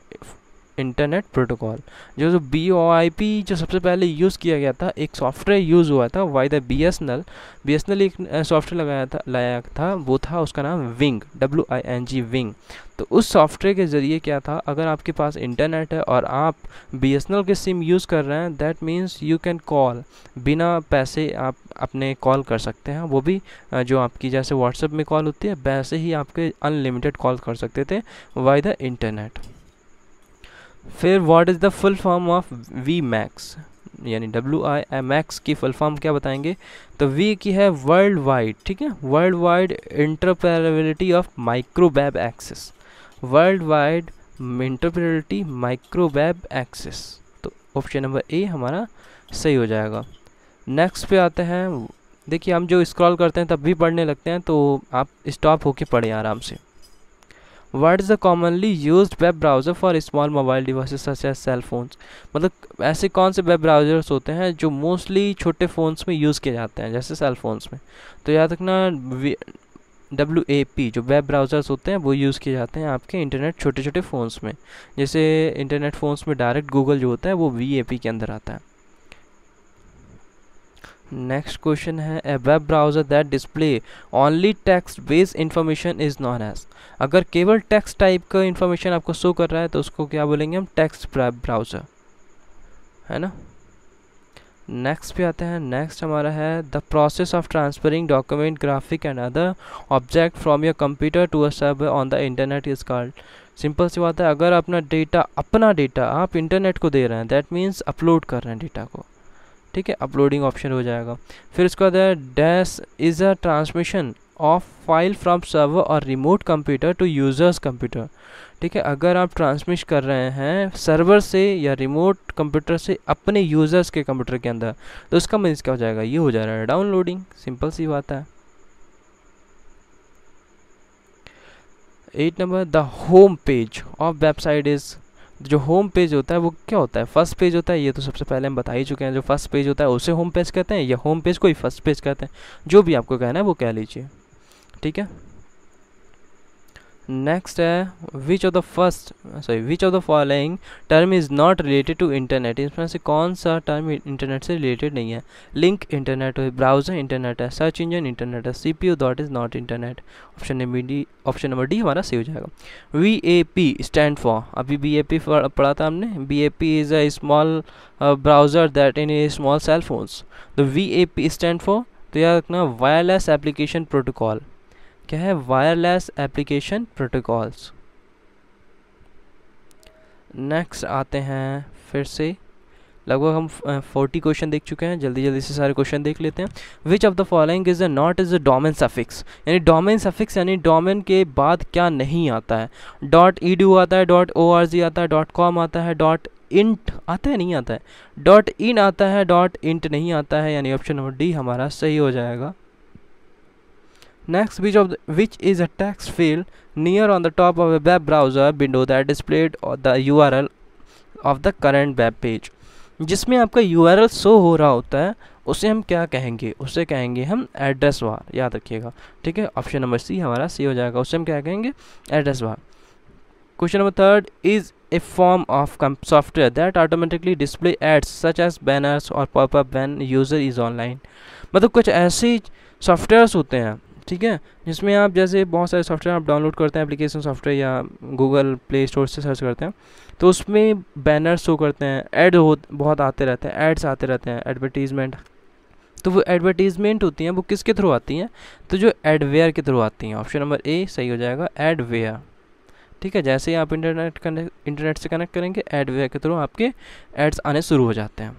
इंटरनेट प्रोटोकॉल, जो जो बी ओ आई पी जो सबसे पहले यूज़ किया गया था, एक सॉफ्टवेयर यूज़ हुआ था by the B S N B S N L एक सॉफ्टवेयर लगाया था, लाया था, वो था उसका नाम wing W I N G wing तो उस सॉफ्टवेयर के ज़रिए क्या था, अगर आपके पास इंटरनेट है और आप बी एस एन एल के सिम यूज़ कर रहे हैं that means you can call बिना पैसे आप अपने कॉल कर सकते हैं, वो भी जो आपकी जैसे व्हाट्सएप में कॉल होती है, वैसे ही आपके अनलिमिटेड कॉल कर सकते थे वाई द इंटरनेट फिर what is the full form of WiMAX यानी डब्ल्यू आई एम एक्स की फुल फॉर्म क्या बताएँगे? तो वी की है वर्ल्ड वाइड ठीक है? World wide interoperability of microwave access world wide interoperability microwave access तो ऑप्शन नंबर ए हमारा सही हो जाएगा। नेक्स्ट पे आते हैं। देखिए, हम जो स्क्रॉल करते हैं, तब भी पढ़ने लगते हैं तो आप स्टॉप होके पढ़ें आराम से। What is the commonly used web browser for small mobile devices such as cell phones? मतलब ऐसे कौन से वेब ब्राउज़र्स होते हैं जो मोस्टली छोटे फ़ोन्स में यूज़ किए जाते हैं, जैसे सेल फोन्स में। तो याद रखना डब्ल्यू ए पी जो वेब ब्राउज़र्स होते हैं, वो यूज़ किए जाते हैं आपके इंटरनेट छोटे छोटे फ़ोन्स में। जैसे इंटरनेट फ़ोन्स में डायरेक्ट गूगल जो होता है, वो वी ए पी के अंदर आता है। नेक्स्ट क्वेश्चन है a web browser that display only text based information is known as अगर केवल टेक्स्ट टाइप का इंफॉर्मेशन आपको शो कर रहा है तो उसको क्या बोलेंगे हम? टेक्स्ट वेब ब्राउज़र है ना? नेक्स्ट पे आते हैं। नेक्स्ट हमारा है the process of transferring document graphic and other object from your computer to a server on the internet is called simple सी बात है, अगर अपना डेटा अपना डेटा आप इंटरनेट को दे रहे हैं दैट मीन्स अपलोड कर रहे हैं डेटा को। ठीक है अपलोडिंग ऑप्शन हो जाएगा। फिर उसके बाद dash is a transmission of file from server और remote computer to users computer ठीक है, अगर आप ट्रांसमिट कर रहे हैं सर्वर से या रिमोट कंप्यूटर से अपने यूज़र्स के कंप्यूटर के अंदर तो उसका मीन्स क्या हो जाएगा? ये हो जा रहा है डाउनलोडिंग सिंपल सी बात है। Eight number the home page of website is जो होम पेज होता है, वो क्या होता है? फ़र्स्ट पेज होता है, ये तो सबसे पहले हम बता ही चुके हैं। जो फ़र्स्ट पेज होता है, उसे होम पेज कहते हैं या होम पेज को ही फ़र्स्ट पेज कहते हैं। जो भी आपको कहना है, वो कह लीजिए। ठीक है? नेक्स्ट है which of the first sorry which of the following term is not related to internet इसमें से कौन सा टर्म इंटरनेट से रिलेटेड नहीं है? लिंक इंटरनेट है ब्राउज़र इंटरनेट है सर्च इंजन इंटरनेट है C P U dot is not internet option number D option number D हमारा सही हो जाएगा। V A P stand for अभी बी ए पी पढ़ा था हमने? B A P is a small browser that in a small cell phones तो V A P stand for तो याद रखना वायरलेस एप्लीकेशन प्रोटोकॉल क्या है? वायरलेस एप्लीकेशन प्रोटोकॉल्स नेक्स्ट आते हैं फिर से। लगभग हम फोर्टी क्वेश्चन देख चुके हैं। जल्दी जल्दी से सारे क्वेश्चन देख लेते हैं। Which of the following is a not is a domain suffix यानी डोमेन सफिक्स यानी डोमेन के बाद क्या नहीं आता है? डॉट ई डी आता है डॉट ओ आर जी आता है डॉट कॉम आता है डॉट इंट आता है, नहीं आता है? डॉट इन आता है डॉट इंट नहीं आता है, यानी ऑप्शन नंबर डी हमारा सही हो जाएगा। Next, which of the, which is a text field near on the top of a web browser window that displayed the URL of the current web page. जिसमें आपका URL शो हो रहा होता है उसे हम क्या कहेंगे? उसे कहेंगे हम एड्रेस बार याद रखिएगा। ठीक है? ऑप्शन नंबर सी हमारा सी हो जाएगा। उसे हम क्या कहेंगे? Address bar question number third is a form of software that automatically display ads such as banners और pop up when user is online मतलब कुछ ऐसे सॉफ्टवेयर्स होते हैं ठीक है? जिसमें आप जैसे बहुत सारे सॉफ्टवेयर आप डाउनलोड करते हैं एप्लीकेशन सॉफ्टवेयर या गूगल प्ले स्टोर से सर्च करते हैं तो उसमें बैनर शो करते हैं एड हो, बहुत आते रहते हैं एड्स आते रहते हैं एडवर्टीज़मेंट तो वो एडवर्टीजमेंट होती हैं, वो किसके थ्रू आती हैं? तो जो एडवेयर के थ्रू आती हैं ऑप्शन नंबर ए सही हो जाएगा एडवेयर ठीक है, जैसे ही आप इंटरनेट कनेक्ट इंटरनेट से कनेक्ट करेंगे एडवेयर के थ्रू आपके एड्स आने शुरू हो जाते हैं।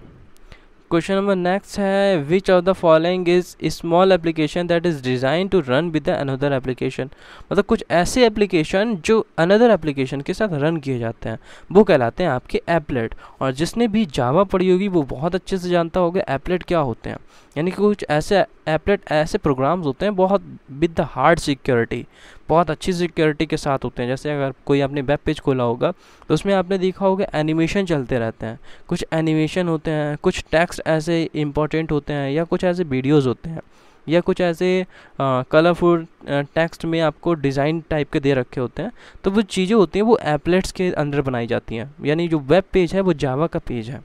क्वेश्चन नंबर नेक्स्ट है which of the following is small application that is design to run with another application मतलब कुछ ऐसे एप्लीकेशन जो अनदर एप्लीकेशन के साथ रन किए जाते हैं। वो कहलाते हैं आपके एपलेट और जिसने भी जावा पढ़ी होगी, वो बहुत अच्छे से जानता होगा एपलेट क्या होते हैं। यानी कि कुछ ऐसे एपलेट ऐसे प्रोग्राम्स होते हैं, बहुत विद द हार्ड सिक्योरिटी बहुत अच्छी सिक्योरिटी के साथ होते हैं। जैसे अगर कोई आपने वेब पेज खोला होगा तो उसमें आपने देखा होगा एनिमेशन चलते रहते हैं। कुछ एनिमेशन होते हैं, कुछ टेक्स्ट ऐसे इंपॉर्टेंट होते हैं, या कुछ ऐसे वीडियोज़ होते हैं, या कुछ ऐसे कलरफुल टेक्स्ट में आपको डिज़ाइन टाइप के दे रखे होते हैं। तो वो चीज़ें होती हैं, वो एपलेट्स के अंदर बनाई जाती हैं। यानी जो वेब पेज है, वो जावा का पेज है।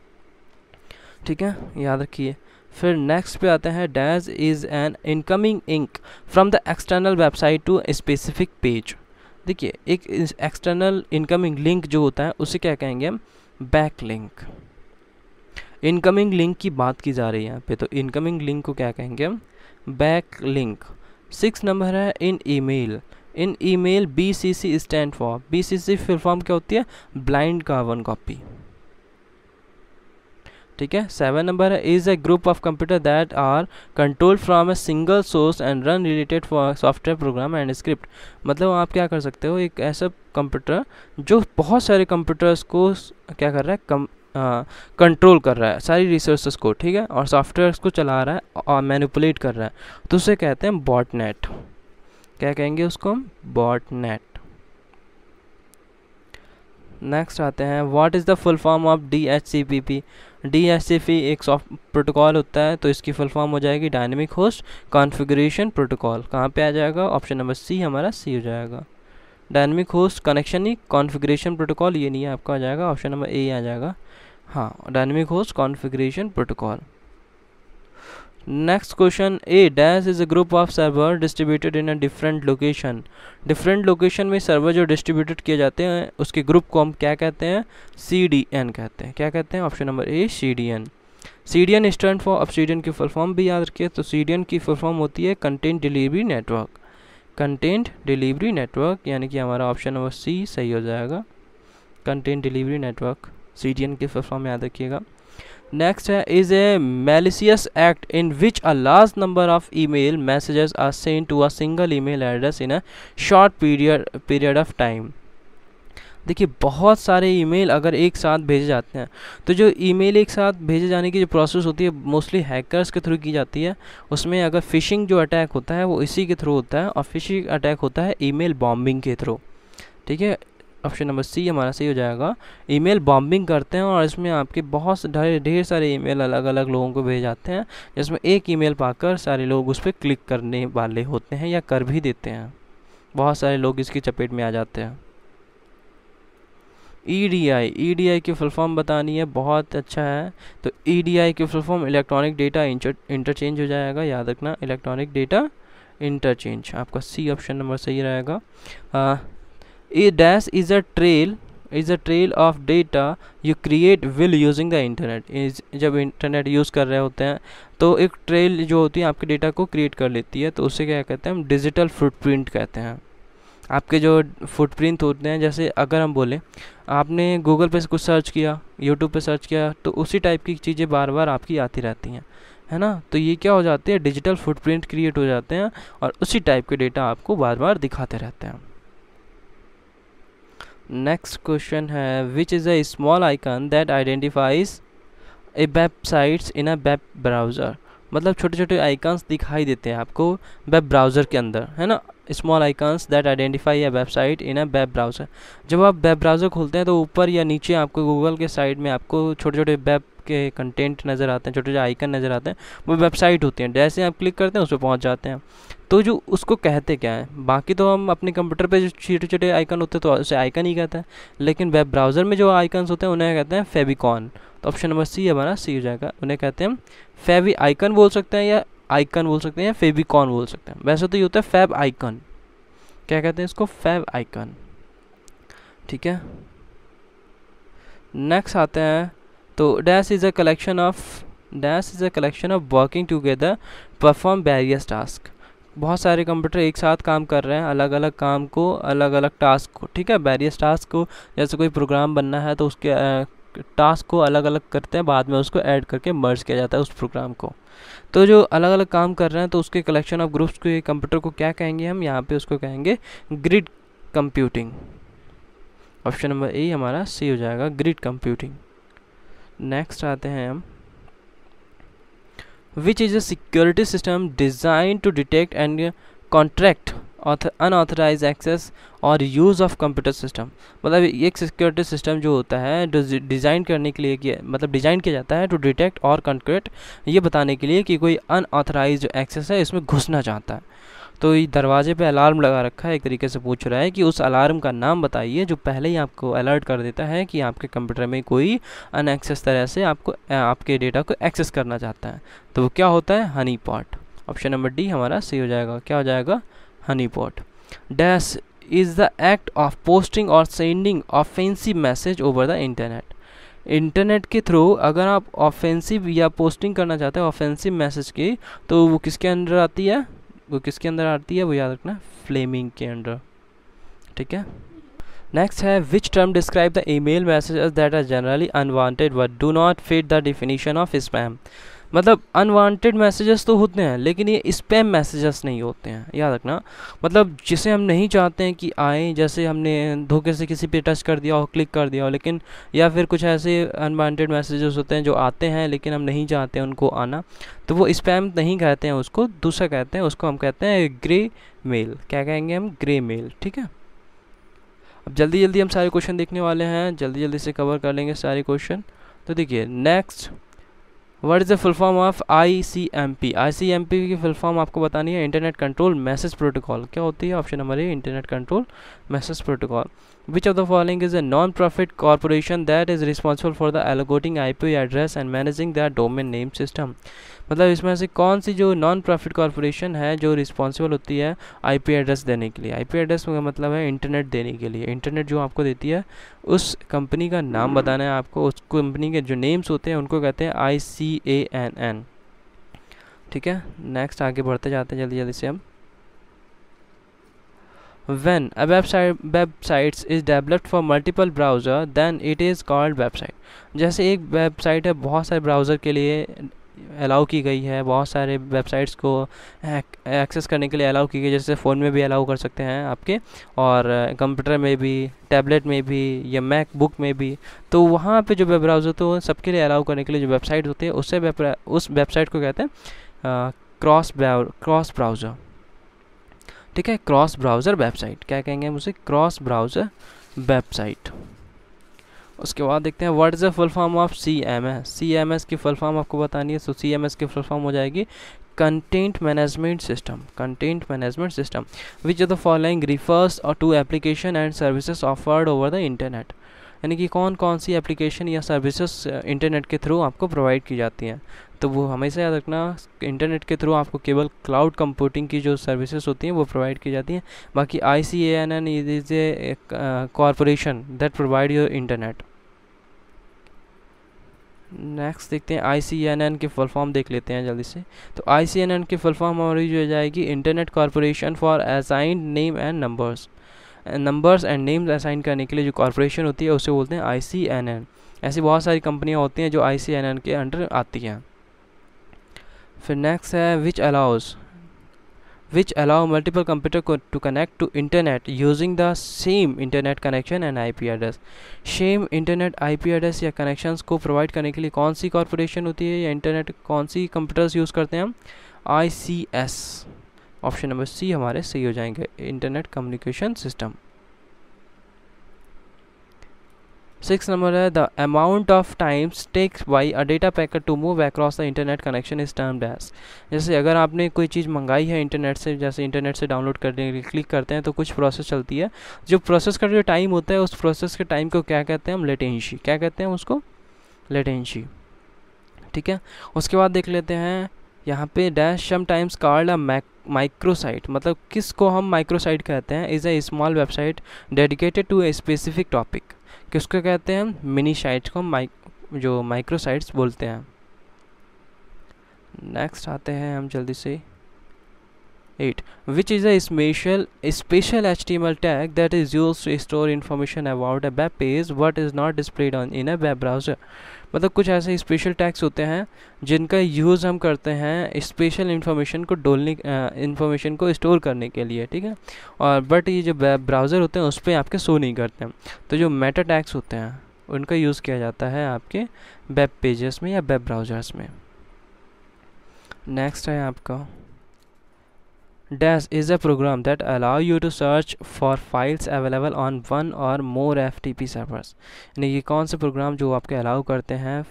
ठीक है? याद रखिए। फिर नेक्स्ट पे आते हैं dash is an incoming link from the external website to specific page देखिए, एक एक्सटर्नल इनकमिंग लिंक जो होता है, उसे क्या कहेंगे हम? बैक लिंक इनकमिंग लिंक की बात की जा रही है यहाँ पे तो इनकमिंग लिंक को क्या कहेंगे हम? बैक लिंक सिक्स नंबर है in email in email B C C stand for B C C fill form क्या होती है? ब्लाइंड कार्बन कॉपी ठीक है? सेवन नंबर है। Is a group of computer that are control from a single source and run related software program and script मतलब आप क्या कर सकते हो? एक ऐसा कंप्यूटर जो बहुत सारे कंप्यूटर्स को क्या कर रहा है? कम कंट्रोल कर रहा है। सारी रिसोर्सेज को, ठीक है? और सॉफ्टवेयर को चला रहा है और मैनिपुलेट कर रहा है। तो उसे कहते हैं बॉट नेट क्या कहेंगे उसको हम? बॉट नेट नेक्स्ट आते हैं। What is the full form of D H C P P D H C P एक सॉफ्ट प्रोटोकॉल होता है तो इसकी फुल फॉर्म हो जाएगी डायनेमिक होस्ट कॉन्फ़िगरेशन प्रोटोकॉल कहाँ पे आ जाएगा? ऑप्शन नंबर सी हमारा सी हो जाएगा। डायनेमिक होस्ट कनेक्शन ही कॉन्फ़िगरेशन प्रोटोकॉल ये नहीं है, आपका आ जाएगा। ऑप्शन नंबर ए आ जाएगा। हाँ dynamic host configuration protocol next question a dash is a group of server distributed in a different location different location में सर्वर जो डिस्ट्रीब्यूटेड किए जाते हैं, उसके ग्रुप को हम क्या कहते हैं? सी डी एन कहते हैं। क्या कहते हैं? Option number A C D N C D N stand for obsidian की फुल फॉर्म भी याद रखिए। तो सी डी एन की फुल फॉर्म होती है content delivery network content delivery network यानी कि हमारा ऑप्शन नंबर सी सही हो जाएगा। Content delivery network C D N की फुल फॉर्म याद रखिएगा। नेक्स्ट है is a malicious act in which a large number of e mail messages are send to a single email address in a short period period of time देखिए, बहुत सारे email अगर एक साथ भेजे जाते हैं तो जो ईमेल एक साथ भेजे जाने की जो प्रोसेस होती है मोस्टली हैकर्स के थ्रू की जाती है। उसमें अगर फिशिंग जो अटैक होता है, वो इसी के थ्रू होता है और फिशिंग अटैक होता है ईमेल बॉम्बिंग के थ्रू ठीक है? ऑप्शन नंबर सी हमारा सही हो जाएगा। ईमेल बॉम्बिंग करते हैं और इसमें आपके बहुत ढेर सारे ईमेल अलग अलग लोगों को भेज जाते हैं, जिसमें एक ईमेल पाकर सारे लोग उस पर क्लिक करने वाले होते हैं या कर भी देते हैं। बहुत सारे लोग इसकी चपेट में आ जाते हैं। ई D I E D I की फुल फॉर्म बतानी है, बहुत अच्छा है। तो ई डी आई की full form electronic data interchange हो जाएगा, याद रखना इलेक्ट्रॉनिक डेटा इंटरचेंज आपका सी ऑप्शन नंबर सही रहेगा। A dash is a trail is a trail of data you create will using the internet जब इंटरनेट यूज़ कर रहे होते हैं तो एक ट्रेल जो होती है, आपके डेटा को क्रिएट कर लेती है तो उसे क्या कहते हैं हम डिजिटल फुटप्रिंट कहते हैं। आपके जो फुटप्रिंट होते हैं, जैसे अगर हम बोलें, आपने गूगल पे कुछ सर्च किया यूट्यूब पे सर्च किया तो उसी टाइप की चीज़ें बार बार आपकी आती रहती हैं, है ना? तो ये क्या हो जाती है डिजिटल फुटप्रिंट क्रिएट हो जाते हैं और उसी टाइप के डेटा आपको बार बार दिखाते रहते हैं। नेक्स्ट क्वेश्चन है which is a small icon that identifies a websites in a web browser मतलब छोटे छोटे आइकन्स दिखाई देते हैं आपको वेब ब्राउज़र के अंदर, है ना? Small icons that identify a website in a web browser जब आप वेब ब्राउज़र खोलते हैं तो ऊपर या नीचे आपको गूगल के साइड में आपको छोटे छोटे वेब के कंटेंट नज़र आते हैं छोटे छोटे आइकन नज़र आते हैं, वो वेबसाइट होती हैं। जैसे आप क्लिक करते हैं, उस पर पहुँच जाते हैं। तो जो उसको कहते क्या है? बाकी तो हम अपने कंप्यूटर पे जो छोटे छोटे आइकन होते हैं तो उसे आइकन ही कहते हैं। लेकिन वेब ब्राउज़र में जो आइकन्स होते हैं, उन्हें कहते हैं फेविकॉन तो ऑप्शन नंबर सी हमारा सी हो जाएगा। उन्हें कहते हैं फेवी आइकन बोल सकते हैं या आइकन बोल सकते हैं या फेविकॉन बोल सकते हैं। वैसे तो ये होता है फैब आइकन क्या कहते हैं इसको? फैब आइकन ठीक है? नेक्स्ट आते हैं। तो dash is a collection of dash is a collection of working together perform various task बहुत सारे कंप्यूटर एक साथ काम कर रहे हैं अलग अलग काम को अलग अलग टास्क को, ठीक है? वेरियस टास्क को, जैसे कोई प्रोग्राम बनना है तो उसके टास्क को अलग अलग करते हैं, बाद में उसको ऐड करके मर्ज किया जाता है उस प्रोग्राम को। तो जो अलग अलग काम कर रहे हैं तो उसके कलेक्शन ऑफ़ ग्रुप्स के कंप्यूटर को क्या कहेंगे हम? यहाँ पे उसको कहेंगे grid computing option number A हमारा सी हो जाएगा ग्रिड कंप्यूटिंग नेक्स्ट आते हैं हम। Which is a security system design to detect and contract unauthorise access और यूज़ ऑफ़ कंप्यूटर सिस्टम मतलब एक सिक्योरिटी सिस्टम जो होता है डिज़ाइन करने के लिए किया मतलब डिज़ाइन किया जाता है टू डिटेक्ट और कंक्रेट ये बताने के लिए कि कोई अनऑथराइज एक्सेस है, इसमें घुसना चाहता है। तो ये दरवाजे पे अलार्म लगा रखा है, एक तरीके से पूछ रहा है कि उस अलार्म का नाम बताइए जो पहले ही आपको अलर्ट कर देता है कि आपके कंप्यूटर में कोई अनएक्सेस तरह से आपको आपके डेटा को एक्सेस करना चाहता है। तो वो क्या होता है? Honey pot. Option number D हमारा सही हो जाएगा। क्या हो जाएगा? honeypot dash is the act of posting or sending offensive message over the internet internet के थ्रू अगर आप ऑफेंसिव या पोस्टिंग करना चाहते हैं, ऑफेंसिव मैसेज की तो वो किसके अंदर आती है? वो किसके अंदर आती है वो याद रखना, फ्लेमिंग के अंदर। ठीक है? नेक्स्ट है which term describe the email messages that are generally unwanted but do not fit the definition of spam मतलब अनवांटेड मैसेजेस तो होते हैं, लेकिन ये स्पैम मैसेजेस नहीं होते हैं, याद रखना। मतलब जिसे हम नहीं चाहते हैं कि आए, जैसे हमने धोखे से किसी पे टच कर दिया हो क्लिक कर दिया हो, लेकिन या फिर कुछ ऐसे अनवांटेड मैसेजेस होते हैं जो आते हैं, लेकिन हम नहीं चाहते उनको आना तो वो स्पैम नहीं कहते हैं उसको। दूसरा कहते हैं, उसको हम कहते हैं ग्रे मेल क्या कहेंगे हम? ग्रे मेल ठीक है? अब जल्दी जल्दी हम सारे क्वेश्चन देखने वाले हैं जल्दी जल्दी से कवर कर लेंगे सारे क्वेश्चन तो देखिए next what is the full form of I C M P I C M P की फुल फॉर्म आपको बतानी है इंटरनेट कंट्रोल मैसेज प्रोटोकॉल क्या होती है? Option number A internet control message protocol which of the following is a non-profit corporation that is responsible for the allocating IP address and managing the domain name system? मतलब इसमें से कौन सी जो non profit corporation है जो responsible होती है IP address देने के लिए? आईपी एड्रेस का मतलब है इंटरनेट देने के लिए। इंटरनेट जो आपको देती है, उस कंपनी का नाम बताना है आपको। उस कंपनी के जो नेम्स होते हैं, उनको कहते हैं I C A N N ठीक है? नेक्स्ट आगे बढ़ते जाते हैं जल्दी जल्दी से हम। When a website, websites is developed for multiple browser, then it is called website. जैसे एक वेबसाइट है, बहुत सारे ब्राउज़र के लिए अलाउ की गई है, बहुत सारे वेबसाइट्स को एक्सेस करने के लिए अलाउ की गई जैसे फ़ोन में भी अलाउ कर सकते हैं आपके, और कंप्यूटर में भी टैबलेट में भी, या मैक बुक में भी। तो वहाँ पे जो वेब ब्राउज़र तो सबके लिए अलाउ करने के लिए जो वेबसाइट होती है, उससे उस वेबसाइट को कहते हैं क्रॉस क्रॉस ब्राउज़र ठीक है क्रॉस ब्राउज़र वेबसाइट क्या कहेंगे हम उसे? क्रॉस ब्राउज़र वेबसाइट उसके बाद देखते हैं what is the full form of C M S C M S की फुल फॉर्म आपको बतानी है तो सी एम एस की फुल फॉर्म हो जाएगी content management system content management system which the following refers to application and services offered over the internet यानी कि कौन कौन सी एप्लीकेशन या सर्विसेज़ इंटरनेट के थ्रू आपको प्रोवाइड की जाती हैं। तो वो हमेशा याद रखना इंटरनेट के थ्रू आपको केवल क्लाउड कंप्यूटिंग की जो सर्विसेज़ होती हैं, वो प्रोवाइड की जाती हैं। बाकी I C A N N is is a corporation that provide your internet next देखते हैं आई सी एन एन की फुल फॉर्म देख लेते हैं जल्दी से। तो आई सी एन एन की फुल फॉर्म हमारी जो जाएगी internet corporation for assigned name and numbers numbers and names assign करने के लिए जो कॉरपोरेशन होती है, उसे बोलते हैं आई सी एन एन ऐसी बहुत सारी कंपनियाँ होती हैं जो आई सी एन एन के अंडर आती हैं। फिर नेक्स्ट है which allows which allow multiple computer को to connect to internet using the same internet connection and I P address same internet I P address या कनेक्शन को provide करने के लिए कौन सी कॉरपोरेशन होती है या इंटरनेट कौन सी कंप्यूटर्स यूज़ करते हैं हम? I C S option number C हमारे सही हो जाएँगे internet communication system six number है the amount of times takes by a data packet to move across the internet connection is term dash जैसे अगर आपने कोई चीज़ मंगाई है इंटरनेट से, जैसे इंटरनेट से डाउनलोड करने के लिए क्लिक करते हैं तो कुछ प्रोसेस चलती है। जो प्रोसेस का जो टाइम होता है, उस प्रोसेस के टाइम को क्या कहते हैं हम? लेटेंशी क्या कहते हैं उसको? लेटेंशी ठीक है? उसके बाद देख लेते हैं, यहाँ पे dash some times card a microsite मतलब किस को हम माइक्रोसाइट कहते हैं? Is a small website dedicated to a specific topic किसको कहते हैं? मिनी साइट्स को माइक, जो माइक्रोसाइट्स बोलते हैं। नेक्स्ट आते हैं हम जल्दी से। Eight which is a special special H T M L tag that is use to store information about a web page what is not displayed on in a web browser मतलब कुछ ऐसे special tax होते हैं, जिनका use हम करते हैं special information को डोलने इन्फॉर्मेशन को स्टोर करने के लिए, ठीक है? और बट ये जो वेब ब्राउज़र होते हैं, उस पर आपके शो नहीं करते हैं। तो जो मेटा टैक्स होते हैं, उनका यूज़ किया जाता है आपके वेब पेजेस में या वेब ब्राउज़र्स में। नेक्स्ट है आपका Dash is a program that allow you to search for files available on one or more FTP servers यानी ये कौन से प्रोग्राम जो आपके अलाउ करते हैं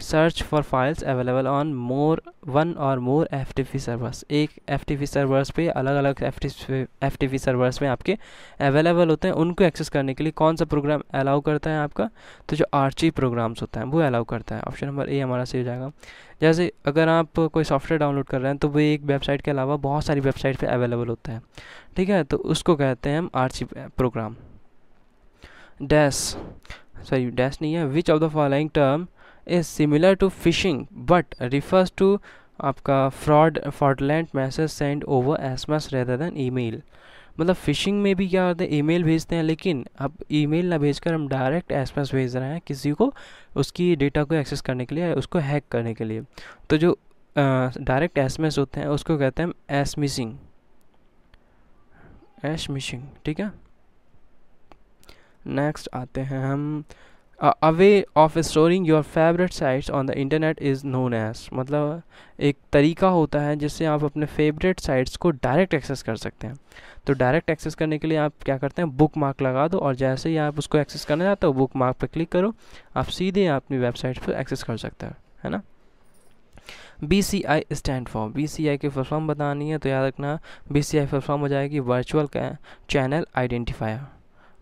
search for files available on more one or more F T P servers एक F T P servers पे अलग अलग एफ़ टी पी सर्वर्स में आपके अवेलेबल होते हैं। उनको एक्सेस करने के लिए कौन सा प्रोग्राम अलाउ करता है आपका? तो जो आर्ची प्रोग्राम्स होता है, वो अलाउ करता है। ऑप्शन नंबर ए हमारा सही हो जाएगा। जैसे अगर आप कोई सॉफ्टवेयर डाउनलोड कर रहे हैं तो वो एक वेबसाइट के अलावा बहुत सारी वेबसाइट पर अवेलेबल होता है। ठीक है? तो उसको कहते हैं हम Archie program dash sorry dash नहीं है। Which of the following term is similar to phishing but refers to आपका fraud fraudulent message send over SMS rather than email मतलब फ़िशिंग में भी क्या होता है ईमेल भेजते हैं, लेकिन अब ईमेल ना भेजकर हम डायरेक्ट एस एम भेज रहे हैं किसी को उसकी डेटा को एक्सेस करने के लिए, उसको हैक करने के लिए। तो जो डायरेक्ट एस एम होते हैं, उसको कहते हैं एस मिसिंग एस मिसिंग ठीक है? नेक्स्ट आते हैं हम a way of storing your favourite sites on the internet is known as मतलब एक तरीका होता है जिससे आप अपने फेवरेट साइट्स को डायरेक्ट एक्सेस कर सकते हैं। तो डायरेक्ट एक्सेस करने के लिए आप क्या करते हैं? बुक मार्क लगा दो और जैसे ही आप उसको एक्सेस करना चाहते हो बुक मार्क पर क्लिक करो, आप सीधे अपनी वेबसाइट पर एक्सेस कर सकते हैं, है ना? B C I stand for B C I की फुल फॉर्म बतानी है तो याद रखना B C I full form हो जाएगी virtual channel identifier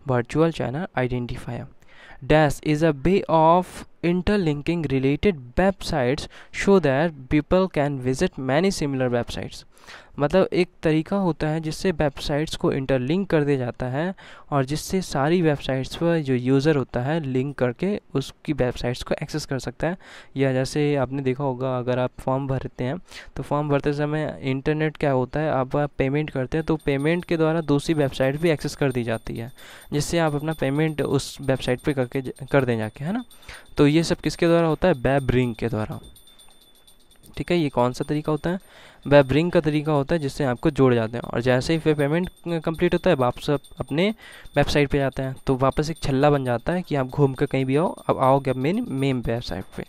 virtual channel identifier Dash is a way of interlinking related websites so that people can visit many similar websites. मतलब एक तरीका होता है जिससे वेबसाइट्स को इंटरलिंक कर दिया जाता है और जिससे सारी वेबसाइट्स पर जो यूज़र होता है लिंक करके उसकी वेबसाइट्स को एक्सेस कर सकता है या जैसे आपने देखा होगा, अगर आप फॉर्म भरते हैं तो फॉर्म भरते समय इंटरनेट क्या होता है, आप पेमेंट करते हैं तो पेमेंट के द्वारा दूसरी वेबसाइट भी एक्सेस कर दी जाती है, जिससे आप अपना पेमेंट उस वेबसाइट पर करके कर दें जाके, है ना तो ये सब किसके द्वारा होता है? वेब रिंग के द्वारा। ठीक है, ये कौन सा तरीका होता है? वेब रिंग का तरीका होता है जिससे आपको जोड़ जाते हैं। और जैसे ही फिर पेमेंट कंप्लीट होता है, वापस अपने वेबसाइट पे जाते हैं तो वापस एक छल्ला बन जाता है कि आप घूम कर कहीं भी आओ, अब आओगे अब मेन मेन वेबसाइट पे।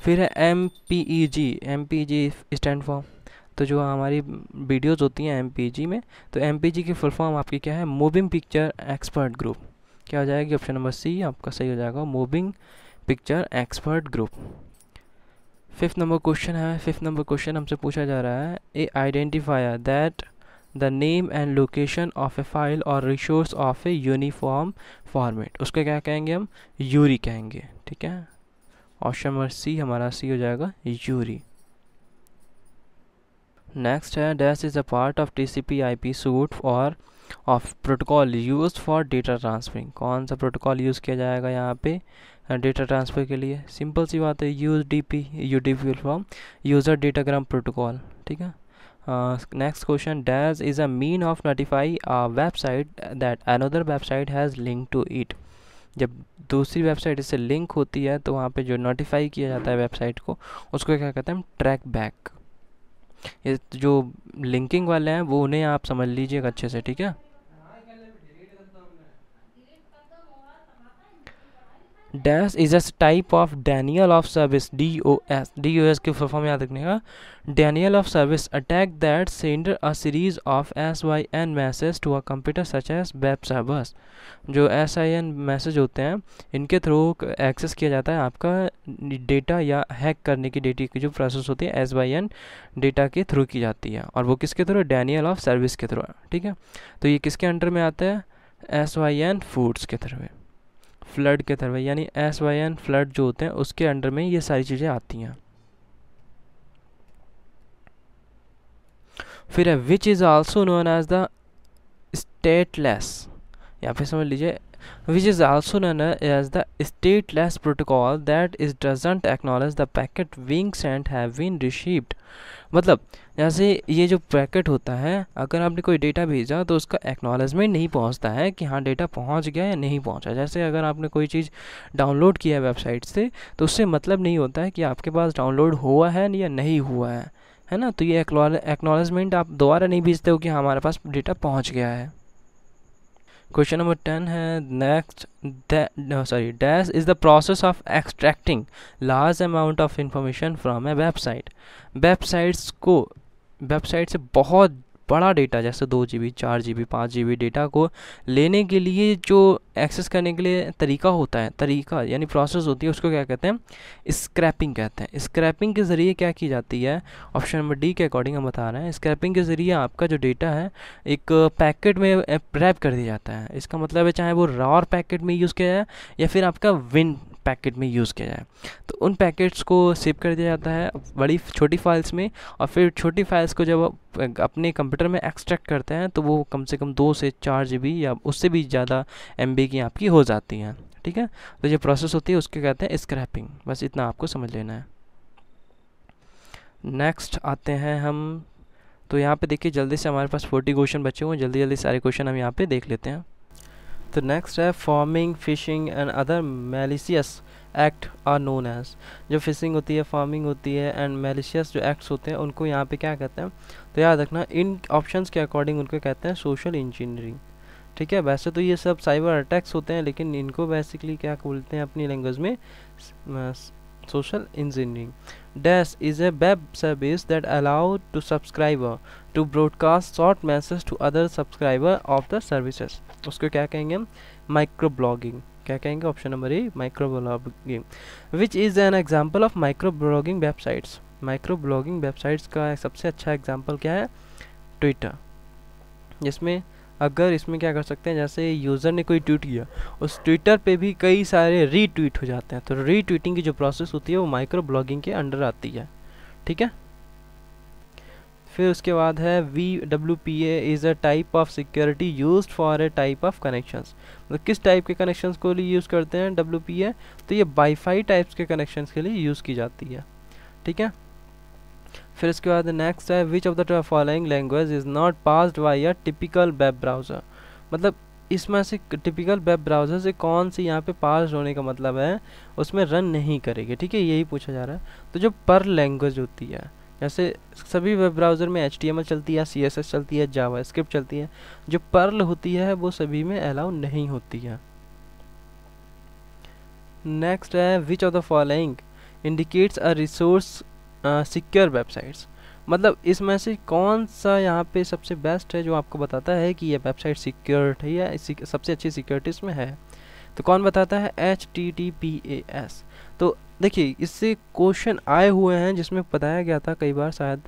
फिर है M P E G M P G stand for तो जो हमारी वीडियोज़ होती हैं एम पी जी में तो एम पी जी की फुल फॉर्म आपकी क्या है? मूविंग पिक्चर एक्सपर्ट ग्रुप क्या हो जाएगी? ऑप्शन नंबर सी आपका सही हो जाएगा। Moving picture expert group fifth number question है फिफ्थ नंबर क्वेश्चन हमसे पूछा जा रहा है, a identifier that the name and location of a file or resource of a uniform format उसको क्या कहेंगे हम? यूरी कहेंगे, ठीक है? ऑप्शन नंबर सी हमारा सी हो जाएगा, यूरी। नेक्स्ट है dash is a part of T C P I P suite or of protocol use for data transferring कौन सा प्रोटोकॉल यूज़ किया जाएगा यहाँ पे? डेटा ट्रांसफ़र के लिए। सिंपल सी बात है use D P U D P form user datagram protocol ठीक है? Next question dash is a mean of notify a website that another website has link to it जब दूसरी वेबसाइट इससे लिंक होती है तो वहाँ पे जो नोटिफाई किया जाता है वेबसाइट को उसको क्या कहते हैं? ट्रैक बैक ये जो लिंकिंग वाले हैं वो उन्हें आप समझ लीजिएगा अच्छे से ठीक है? Dash is a type of denial of service D O S D O S के फॉर्म याद रखने का। Denial of service, attack that sender a series of S Y N message to a computer such as web servers. जो S I N message होते हैं, इनके through access किया जाता है आपका डेटा या हैक करने की डेटा की जो प्रोसेस होती है एस वाई एन डेटा के थ्रू की जाती है। और वो किसके थ्रू डैनियल ऑफ़ सर्विस के थ्रू ठीक है? तो ये किसके अंडर में आता है? एस वाई एन फूड्स के थ्रू फ्लड के तरफ़ यानी एस वाई एन फ्लड जो होते हैं, उसके अंडर में ये सारी चीज़ें आती हैं। फिर है which is also known as the stateless या फिर समझ लीजिए which is also known as the stateless protocol that is doesn't acknowledge the packet being sent have been received मतलब जैसे ये जो पैकेट होता है अगर आपने कोई डेटा भेजा तो उसका एक्नॉलेजमेंट नहीं पहुँचता है कि हाँ डेटा पहुँच गया या नहीं पहुँचा। जैसे अगर आपने कोई चीज़ डाउनलोड किया है वेबसाइट से तो उससे मतलब नहीं होता है कि आपके पास डाउनलोड हुआ है या नहीं हुआ है। है ना? तो ये एक्नॉलेजमेंट आप दोबारा नहीं भेजते हो कि हाँ, हमारे पास डेटा पहुँच गया है। क्वेश्चन नंबर टेन है next sorry dash is the process of extracting large amount of information from a website websites को वेबसाइट से बहुत बड़ा डेटा, जैसे दो जी बी चार जी बी पाँच जी बी डेटा को लेने के लिए जो एक्सेस करने के लिए तरीका होता है, तरीका यानी प्रोसेस होती है, उसको क्या कहते हैं? स्क्रैपिंग कहते हैं। स्क्रैपिंग के ज़रिए क्या की जाती है? ऑप्शन नंबर डी के अकॉर्डिंग हम बता रहे हैं। स्क्रैपिंग के ज़रिए आपका जो डेटा है, एक पैकेट में रैप कर दिया जाता है। इसका मतलब है चाहे वो रॉर पैकेट में यूज़ किया जाए या फिर आपका विन पैकेट में यूज़ किया जाए। तो उन पैकेट्स को सेव कर दिया जाता है बड़ी, छोटी फाइल्स में और फिर छोटी फाइल्स को जब अपने कंप्यूटर में एक्सट्रैक्ट करते हैं तो वो कम से कम दो से चार जी या उससे भी ज़्यादा एमबी की आपकी हो जाती हैं। ठीक है? तो जो प्रोसेस होती है, उसके कहते हैं स्क्रैपिंग। बस इतना आपको समझ लेना है। नेक्स्ट आते हैं हम। तो यहाँ पे देखिए, जल्दी से हमारे पास फोर्टी क्वेश्चन बचे हुए हैं। जल्दी जल्दी सारे क्वेश्चन हम यहाँ पे देख लेते हैं। तो नेक्स्ट है pharming phishing and other malicious act are known as जो फिशिंग होती है फ़ार्मिंग होती है एंड मेलिशियस जो एक्ट्स होते हैं, उनको यहाँ पे क्या कहते हैं? तो याद रखना, इन ऑप्शंस के अकॉर्डिंग उनको कहते हैं सोशल इंजीनियरिंग ठीक है? वैसे तो ये सब साइबर अटैक्स होते हैं, लेकिन इनको बेसिकली क्या बोलते हैं अपनी लैंग्वेज में? Social engineering. Dash is a web service that allow to subscriber to broadcast short message to other subscriber of the services. उसको क्या कहेंगे माइक्रो ब्लॉगिंग क्या कहेंगे? Option number A microblogging which is an example of microblogging websites microblogging websites का सबसे अच्छा example क्या है? ट्विटर जिसमें अगर इसमें क्या कर सकते हैं, जैसे यूज़र ने कोई ट्वीट किया, उस ट्विटर पे भी कई सारे रीट्वीट हो जाते हैं। तो रीट्वीटिंग की जो प्रोसेस होती है, वो माइक्रो ब्लॉगिंग के अंडर आती है। ठीक है? फिर उसके बाद है V W P A is a type of security use for a type of connections मतलब किस टाइप के कनेक्शंस को लिए यूज़ करते हैं डब्ल्यू पी ए तो ये वाईफाई टाइप्स के कनेक्शंस के लिए यूज़ की जाती है। ठीक है? फिर इसके बाद नेक्स्ट है which of the following language is not passed by a typical web browser मतलब इसमें से टिपिकल वेब ब्राउज़र से कौन सी यहाँ पे पास होने का मतलब है, उसमें रन नहीं करेगी, ठीक है? यही पूछा जा रहा है। तो जो पर लैंग्वेज होती है, जैसे सभी वेब ब्राउज़र में एच चलती है सीएसएस चलती है जावा चलती है, जो पर्ल होती है, वो सभी में अलाउ नहीं होती है। नेक्स्ट है which of the following indicates a resource secure websites मतलब इसमें से कौन सा यहाँ पे सबसे बेस्ट है जो आपको बताता है कि ये वेबसाइट सिक्योर है या सबसे अच्छी सिक्योरिटी इसमें है? तो कौन बताता है? H T T P A S तो देखिए, इससे क्वेश्चन आए हुए हैं जिसमें बताया गया था कई बार शायद।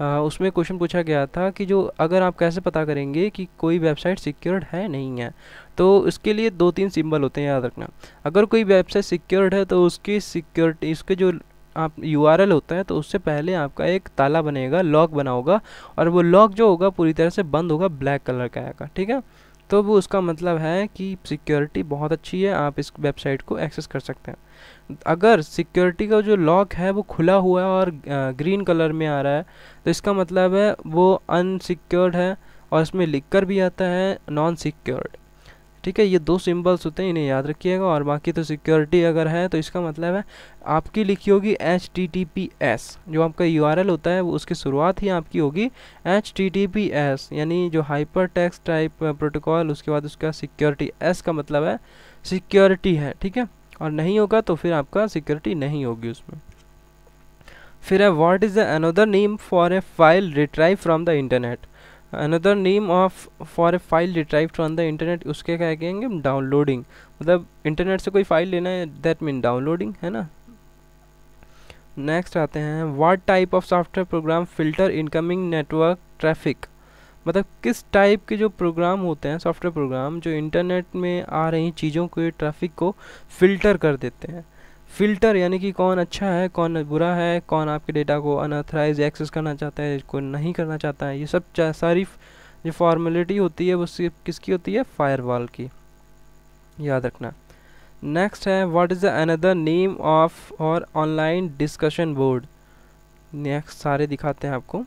उसमें क्वेश्चन पूछा गया था कि जो अगर आप कैसे पता करेंगे कि कोई वेबसाइट सिक्योर्ड है नहीं है तो इसके लिए दो तीन सिंबल होते हैं याद रखना। अगर कोई वेबसाइट सिक्योर्ड है तो उसकी सिक्योरिटी उसके जो आप यूआरएल होता है तो उससे पहले आपका एक ताला बनेगा लॉक बना होगा, और वो लॉक जो होगा पूरी तरह से बंद होगा ब्लैक कलर का आएगा, ठीक है? तो वो उसका मतलब है कि सिक्योरिटी बहुत अच्छी है, आप इस वेबसाइट को एक्सेस कर सकते हैं। अगर सिक्योरिटी का जो लॉक है, वो खुला हुआ है और ग्रीन कलर में आ रहा है तो इसका मतलब है वो अनसिक्योर्ड है, और इसमें लिख कर भी आता है नॉन सिक्योर्ड ठीक है, ये दो सिंबल्स होते हैं, इन्हें याद रखिएगा और बाकी तो सिक्योरिटी अगर है तो इसका मतलब है आपकी लिखी होगी H T T P S जो आपका यू आर एल होता है, वो उसकी शुरुआत ही आपकी होगी H T T P S यानी जो हाइपर टैक्स टाइप प्रोटोकॉल उसके बाद उसका सिक्योरिटी एस का मतलब है सिक्योरिटी है, ठीक है? और नहीं होगा तो फिर आपका सिक्योरिटी नहीं होगी उसमें। फिर है what is the another name for a file retrieve from the internet another name of for a file retrieve from the internet उसके क्या कहेंगे? डाउनलोडिंग मतलब इंटरनेट से कोई फ़ाइल लेना है दैट मीन डाउनलोडिंग है ना? नेक्स्ट आते हैं। What type of software program filter incoming network traffic मतलब किस टाइप के जो प्रोग्राम होते हैं सॉफ्टवेयर प्रोग्राम जो इंटरनेट में आ रही चीज़ों के ट्रैफ़िक को फ़िल्टर कर देते हैं। फ़िल्टर यानी कि कौन अच्छा है, कौन बुरा है, कौन आपके डेटा को अनऑथराइज एक्सेस करना चाहता है, कौन नहीं करना चाहता है, ये सब सारी जो फॉर्मेलिटी होती है वो सिर्फ़ किसकी होती है? फायरवॉल की। याद रखना। नेक्स्ट है what is the another name of or online discussion board next सारे दिखाते हैं आपको।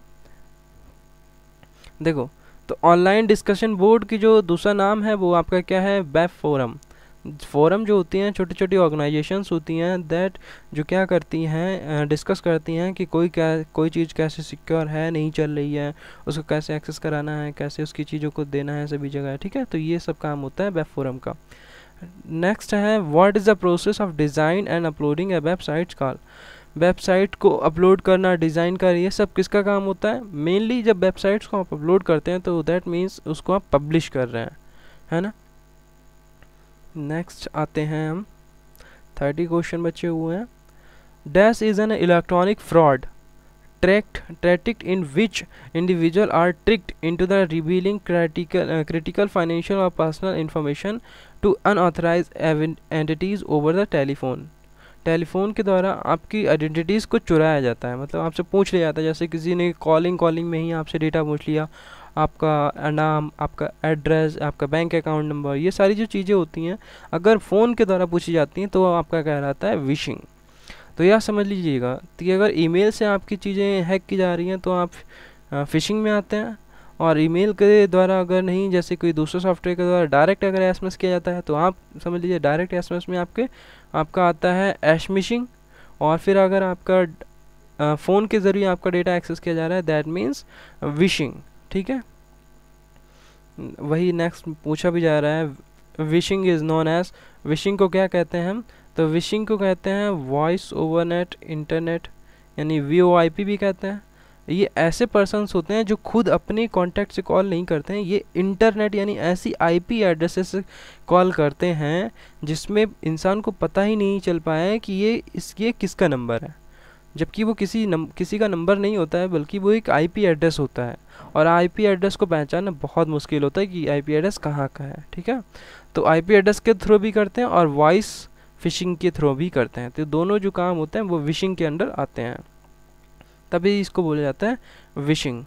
देखो तो ऑनलाइन डिस्कशन बोर्ड की जो दूसरा नाम है वो आपका क्या है? वेब फोरम फोरम जो होती हैं छोटी छोटी ऑर्गेनाइजेशंस होती हैं दैट जो क्या करती हैं डिस्कस करती हैं कि कोई क्या, कोई चीज़ कैसे सिक्योर है, नहीं चल रही है, उसको कैसे एक्सेस कराना है, कैसे उसकी चीज़ों को देना है सभी जगह, ठीक है? तो ये सब काम होता है वेब फोरम का। नेक्स्ट है what is the process of design and uploading a website call website को अपलोड करना डिज़ाइन कर ये सब किसका काम होता है? मेनली जब वेबसाइट्स को आप अपलोड करते हैं तो दैट मीन्स उसको आप पब्लिश कर रहे हैं, है ना? नेक्स्ट आते हैं हम। थर्टी क्वेश्चन बचे हुए हैं। Dash is an electronic fraud tract tactic in which individual are tricked into the revealing critical critical financial और personal information to unauthorize entities over the telephone telephone के द्वारा आपकी आइडेंटिटीज़ को चुराया जाता है। मतलब आपसे पूछ लिया जाता है। जैसे किसी ने कॉलिंग कॉलिंग में ही आपसे डेटा पूछ लिया। आपका नाम, आपका एड्रेस, आपका बैंक अकाउंट नंबर, ये सारी जो चीज़ें होती हैं, अगर फ़ोन के द्वारा पूछी जाती हैं तो आपका कहलाता है विशिंग। तो यह समझ लीजिएगा कि अगर ईमेल से आपकी चीज़ें हैक की जा रही हैं तो आप फिशिंग में आते हैं और ईमेल के द्वारा अगर नहीं, जैसे कोई दूसरे सॉफ्टवेयर के द्वारा डायरेक्ट अगर एस किया जाता है तो आप समझ लीजिए डायरेक्ट एस में आपके, आपका आता है एशमिशिंग और फिर अगर आपका फ़ोन के ज़रिए आपका डेटा एक्सेस किया जा रहा है, दैट मीन्स विशिंग। ठीक है? वही नेक्स्ट पूछा भी जा रहा है vishing is known as vishing को क्या कहते हैं हम? तो विशिंग को कहते हैं वॉइस ओवर नेट इंटरनेट यानी वी ओ आई पी भी कहते हैं। ये ऐसे पर्सनस होते हैं जो खुद अपने कॉन्टैक्ट से कॉल नहीं करते हैं ये इंटरनेट यानी ऐसी आईपी एड्रेसेस से कॉल करते हैं जिसमें इंसान को पता ही नहीं चल पाया है कि ये इस ये किसका नंबर है। जबकि वो किसी नम, किसी का नंबर नहीं होता है बल्कि वो एक आईपी एड्रेस होता है। और आईपी एड्रेस को पहचानना बहुत मुश्किल होता है कि आईपी एड्रेस कहाँ का है, ठीक है? तो आईपी एड्रेस के थ्रू भी करते हैं और वॉइस फिशिंग के थ्रू भी करते हैं। तो दोनों जो काम होते हैं वो विशिंग के अंडर आते हैं। तभी इसको बोला जाता है विशिंग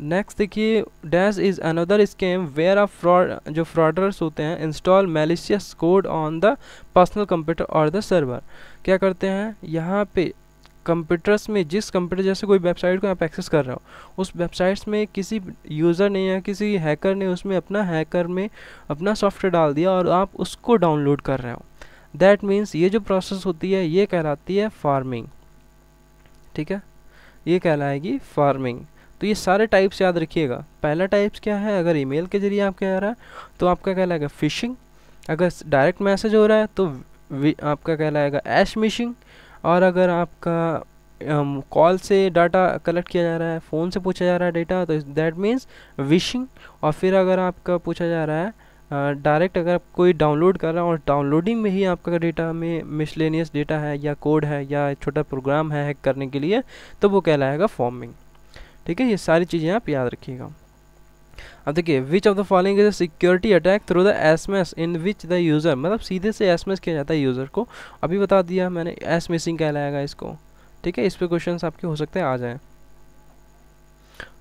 नेक्स्ट देखिए dash is another scam where of fraud जो फ्रॉडर्स होते हैं install malicious code on the personal computer और द सर्वर क्या करते हैं? यहाँ पे कंप्यूटर्स में, जिस कंप्यूटर जैसे कोई वेबसाइट को आप एक्सेस कर रहे हो, उस वेबसाइट्स में किसी यूज़र ने या किसी हैकर ने उसमें अपना हैकर में अपना सॉफ्टवेयर डाल दिया और आप उसको डाउनलोड कर रहे हो। दैट मीन्स ये जो प्रोसेस होती है, ये कहलाती है फ़ार्मिंग ठीक है? ये कहलाएगी फ़ार्मिंग तो ये सारे टाइप्स याद रखिएगा। पहला टाइप्स क्या है? अगर ईमेल के ज़रिए आप कह रहा है तो आपका कहलाएगा फिशिंग अगर डायरेक्ट मैसेज हो रहा है तो आपका कहलाएगा एश मिशिंग और अगर आपका कॉल से डाटा कलेक्ट किया जा रहा है फ़ोन से पूछा जा रहा है डेटा तो दैट मीन्स विशिंग और फिर अगर आपका पूछा जा रहा है डायरेक्ट अगर कोई डाउनलोड कर रहा है और डाउनलोडिंग में ही आपका डेटा में मिसलेनियस डेटा है या कोड है या छोटा प्रोग्राम है हैक करने के लिए तो वो कहलाएगा फॉर्मिंग ठीक है, ये सारी चीज़ें आप याद रखिएगा। अब देखिए which of the following is security attack through the S M S in which the user मतलब सीधे से एस एम एस किया जाता है यूज़र को? अभी बता दिया मैंने एस मिसिंग कहलाएगा इसको। ठीक है, इस पर क्वेश्चन आपके हो सकते हैं, आ जाएँ।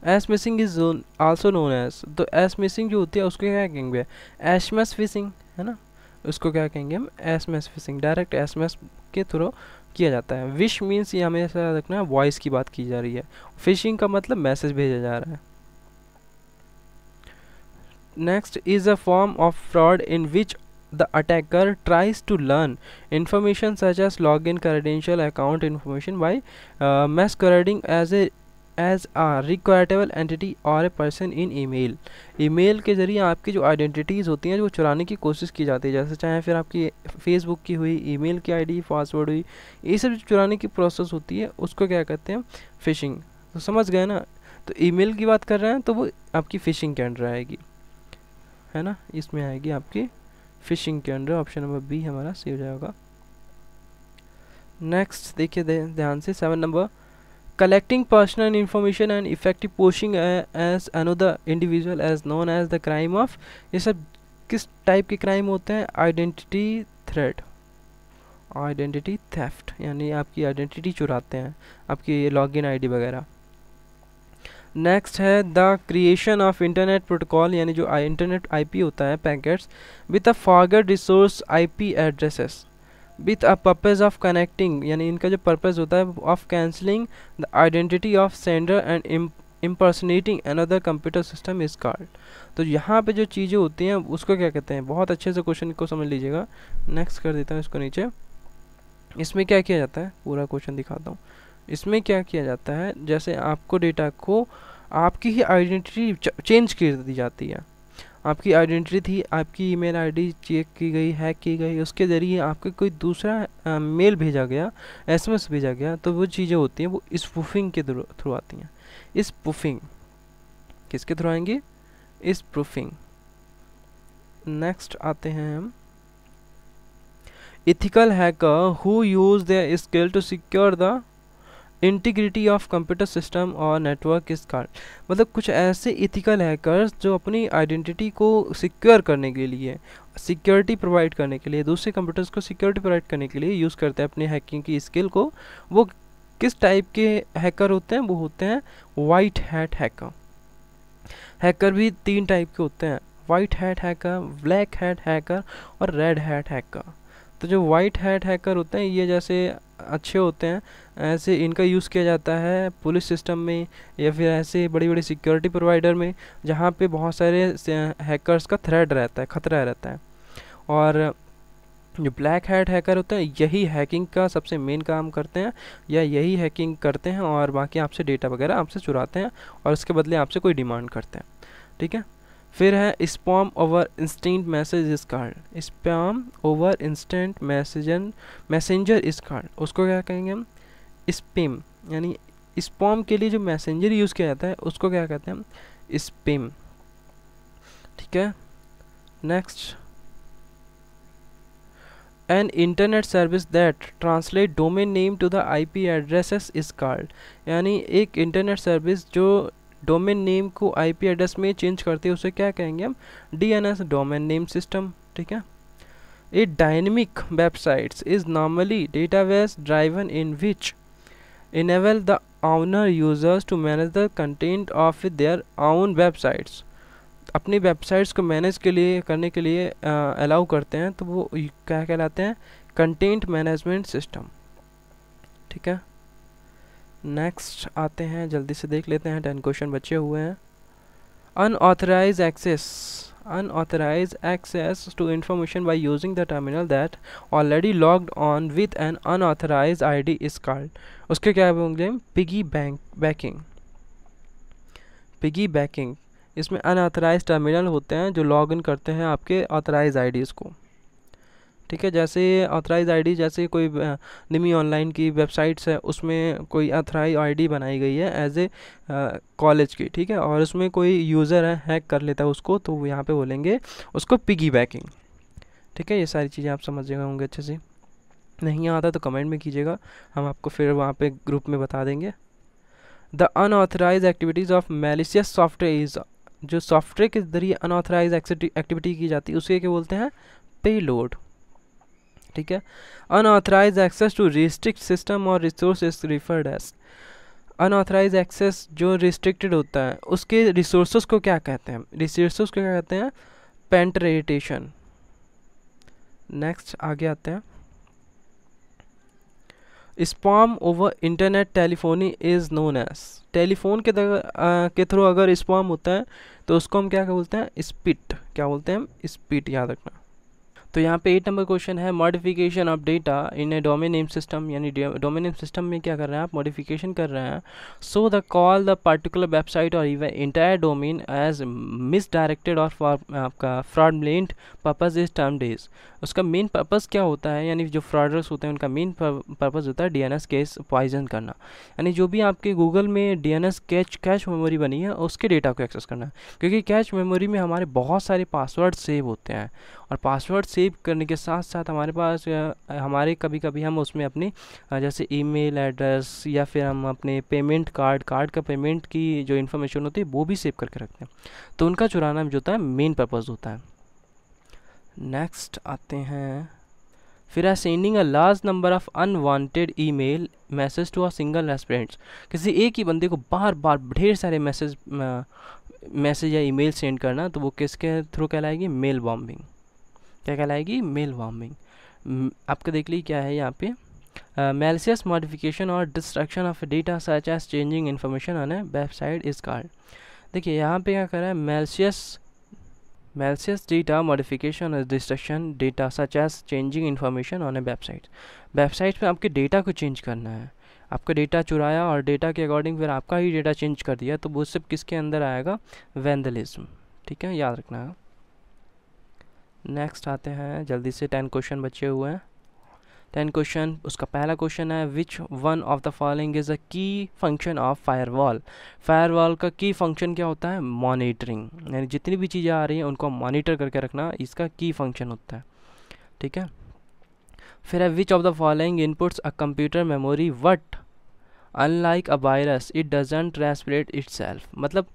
Smishing is also known as तो एस मिसिंग जो होती है, उसको क्या कहेंगे? एस मेस फिशिंग है ना? उसको क्या कहेंगे हम? SMS phishing direct SMS के थ्रू किया जाता है। विश मीन्स ये हमेशा रखना है वॉइस की बात की जा रही है। फिशिंग का मतलब मैसेज भेजा जा रहा है। Next is a form of fraud in which the attacker tries to learn information such as login credential account information by uh, masquerading as a as a reputable entity और a person in email email के ज़रिए आपकी जो identities होती हैं जो चुराने की कोशिश की जाती है जैसे चाहे फिर आपकी फेसबुक की हुई ईमेल की आईडी पासवर्ड हुई ये सब जो चुराने की प्रोसेस होती है उसको क्या कहते हैं? फ़िशिंग तो समझ गए ना? तो ईमेल की बात कर रहे हैं तो वो आपकी फ़िशिंग के अंडर आएगी। है ना? इसमें आएगी आपकी फ़िशिंग के अंडर ऑप्शन नंबर बी हमारा सही हो जाएगा। नेक्स्ट देखिए ध्यान से seven number collecting personal information and effective pushing as another individual as known as the crime of, ये सब किस टाइप के क्राइम होते हैं? आइडेंटिटी थ्रेट आइडेंटिटी थेफ्ट यानी आपकी आइडेंटिटी चुराते हैं, आपकी लॉगिन आईडी वगैरह। नेक्स्ट है the creation of internet protocol यानी जो इंटरनेट आईपी होता है packets with a forged resource IP addresses with a purpose of connecting यानी इनका जो पर्पज़ होता है of cancelling the identity of sender and impersonating another computer system is called तो यहाँ पे जो चीज़ें होती हैं, उसको क्या कहते हैं? बहुत अच्छे से क्वेश्चन को समझ लीजिएगा। नेक्स्ट कर देता हूँ इसको नीचे। इसमें क्या किया जाता है? पूरा क्वेश्चन दिखाता हूँ। इसमें क्या किया जाता है? जैसे आपको डेटा को आपकी ही आइडेंटिटी चेंज कर दी जाती है। आपकी आइडेंटिटी थी आपकी ईमेल आईडी चेक की गई हैक की गई उसके ज़रिए आपके कोई दूसरा आ, मेल भेजा गया एसएमएस भेजा गया तो वो चीज़ें होती हैं वो इस प्रूफिंग के थ्रू आती हैं। इस प्रूफिंग किसके थ्रू आएँगी? इस प्रूफिंग नेक्स्ट आते हैं हम। Ethical hacker who use their skill to secure the integrity of computer system और नेटवर्क इस कार्ड मतलब कुछ ऐसे इथिकल हैकर्स जो अपनी आइडेंटिटी को सिक्योर करने के लिए सिक्योरिटी प्रोवाइड करने के लिए, दूसरे कंप्यूटर्स को सिक्योरिटी प्रोवाइड करने के लिए यूज़ करते हैं अपनी हैकिंग की स्किल को, वो किस टाइप के हैकर होते हैं? वो होते हैं वाइट हैट हैकर हैकर भी तीन टाइप के होते हैं white hat hacker black hat hacker और रेड हैट हैकर तो जो वाइट हैट हैकर होते हैं, ये जैसे अच्छे होते हैं, ऐसे इनका यूज़ किया जाता है पुलिस सिस्टम में या फिर ऐसे बड़ी बड़ी सिक्योरिटी प्रोवाइडर में, जहाँ पे बहुत सारे हैकर्स का थ्रेड रहता है, ख़तरा रहता है। और जो ब्लैक हैट हैकर होते हैं, यही हैकिंग का सबसे मेन काम करते हैं या यही हैकिंग करते हैं और बाकी आपसे डेटा वगैरह आपसे चुराते हैं और उसके बदले आपसे कोई डिमांड करते हैं। ठीक है? फिर है spam over instant message is called spam over instant message messenger is called उसको क्या कहेंगे हम? स्पेम यानी स्पॉम के लिए जो मैसेंजर यूज़ किया जाता है, उसको क्या कहते हैं हम? स्पेम ठीक है? Next an internet service that translate domain name to the I P addresses is called यानी एक इंटरनेट सर्विस जो डोमेन नेम को आईपी एड्रेस में चेंज करते हैं उसे क्या कहेंगे हम? डीएनएस डोमेन नेम सिस्टम ठीक है? A dynamic websites is normally database driven in which enable the owner users to manage the content of their own websites. अपनी वेबसाइट्स को मैनेज के लिए, करने के लिए अलाउ करते हैं तो वो क्या कहलाते हैं? कंटेंट मैनेजमेंट सिस्टम ठीक है? नेक्स्ट आते हैं, जल्दी से देख लेते हैं टेन क्वेश्चन बचे हुए हैं। Unauthorize access unauthorized access to information by using the terminal that already logged on with an unauthorized ID is called. उसके क्या होंगे? Piggy bank backing piggy backing इसमें अनऑथराइज टर्मिनल होते हैं जो लॉग इन करते हैं आपके ऑथराइज आई आईडीज़ को। ठीक है, जैसे ऑथराइज आईडी जैसे कोई निमी ऑनलाइन की वेबसाइट्स है, उसमें कोई ऑथराइज आईडी बनाई गई है एज ए कॉलेज की, ठीक है, और उसमें कोई यूज़र है हैक कर लेता है उसको तो यहाँ पे बोलेंगे उसको पिगी बैकिंग ठीक है, ये सारी चीज़ें आप समझ गए होंगे अच्छे से। नहीं आता तो कमेंट में कीजिएगा, हम आपको फिर वहाँ पे ग्रुप में बता देंगे। The unauthorize activities of malicious software is जो सॉफ्टवेयर के ज़रिए अनऑथराइज एक्टिविटी की जाती है, उसे क्या बोलते हैं? पे लोड ठीक है? Unauthorize access to restrict system और resource referred as unauthorize access जो रिस्ट्रिक्टेड होता है उसके रिसोर्स को क्या कहते हैं? रिसोर्स को क्या कहते हैं? पेंट्रेटेशन नेक्स्ट आगे आते हैं। Spam over internet telephony is known as telephone के आ, के थ्रू अगर स्पॉम होता है तो उसको हम क्या बोलते हैं? स्पिट क्या बोलते हैं? हम स्पिट याद रखना। तो यहाँ पे एट नंबर क्वेश्चन है modification of data in a domain name system यानी डोमेन नेम सिस्टम में क्या कर रहे हैं आप? मॉडिफिकेशन कर रहे हैं। So the call the particular website और even entire domain as misdirected और फॉर आपका fraudulent purpose is termed as उसका मेन पर्पज़ क्या होता है? यानी जो फ्रॉडर्स होते हैं, उनका मेन पर्पज़ होता है डी केस पॉइजन करना। यानी जो भी आपके गूगल में D N cache cache memory बनी है, उसके डेटा को एक्सेस करना क्योंकि कैच मेमोरी में हमारे बहुत सारे पासवर्ड सेव होते हैं। और पासवर्ड सेव करने के साथ साथ हमारे पास हमारे कभी कभी हम उसमें अपनी जैसे ईमेल एड्रेस या फिर हम अपने पेमेंट कार्ड कार्ड का पेमेंट की जो इन्फॉर्मेशन होती है, वो भी सेव करके रखते हैं। तो उनका चुराना जो होता है मेन पर्पज़ होता है। नेक्स्ट आते हैं। फिर है sending a large number of unwanted email message to a single recipients किसी एक ही बंदे को बार बार ढेर सारे मैसेज मैसेज या ईमेल सेंड करना तो वो किसके थ्रू कहलाएगी? मेल बॉम्बिंग क्या कहलाएगी? Mail warming. आपका देख लीजिए क्या है यहाँ पे। मेलसियस मॉडिफिकेशन और destruction of data such as changing information on a website is called देखिए, यहाँ पे क्या कर रहा है? Malicious malicious data modification or destruction data such as changing information on a website website में आपके डेटा को चेंज करना है। आपका डेटा चुराया और डेटा के अकॉर्डिंग फिर आपका ही डेटा चेंज कर दिया तो वो सब किसके अंदर आएगा? वैंडलिज्म ठीक है? याद रखना। है नेक्स्ट आते हैं। जल्दी से टेन क्वेश्चन बचे हुए हैं। टेन क्वेश्चन उसका पहला क्वेश्चन है which one of the following is a key function of firewall firewall का की फ़ंक्शन क्या होता है? मॉनिटरिंग यानी जितनी भी चीज़ें आ रही हैं, उनको मॉनिटर करके रखना, इसका की फ़ंक्शन होता है। ठीक है? फिर है which of the following inputs a computer memory but unlike a virus it doesn't replicate it मतलब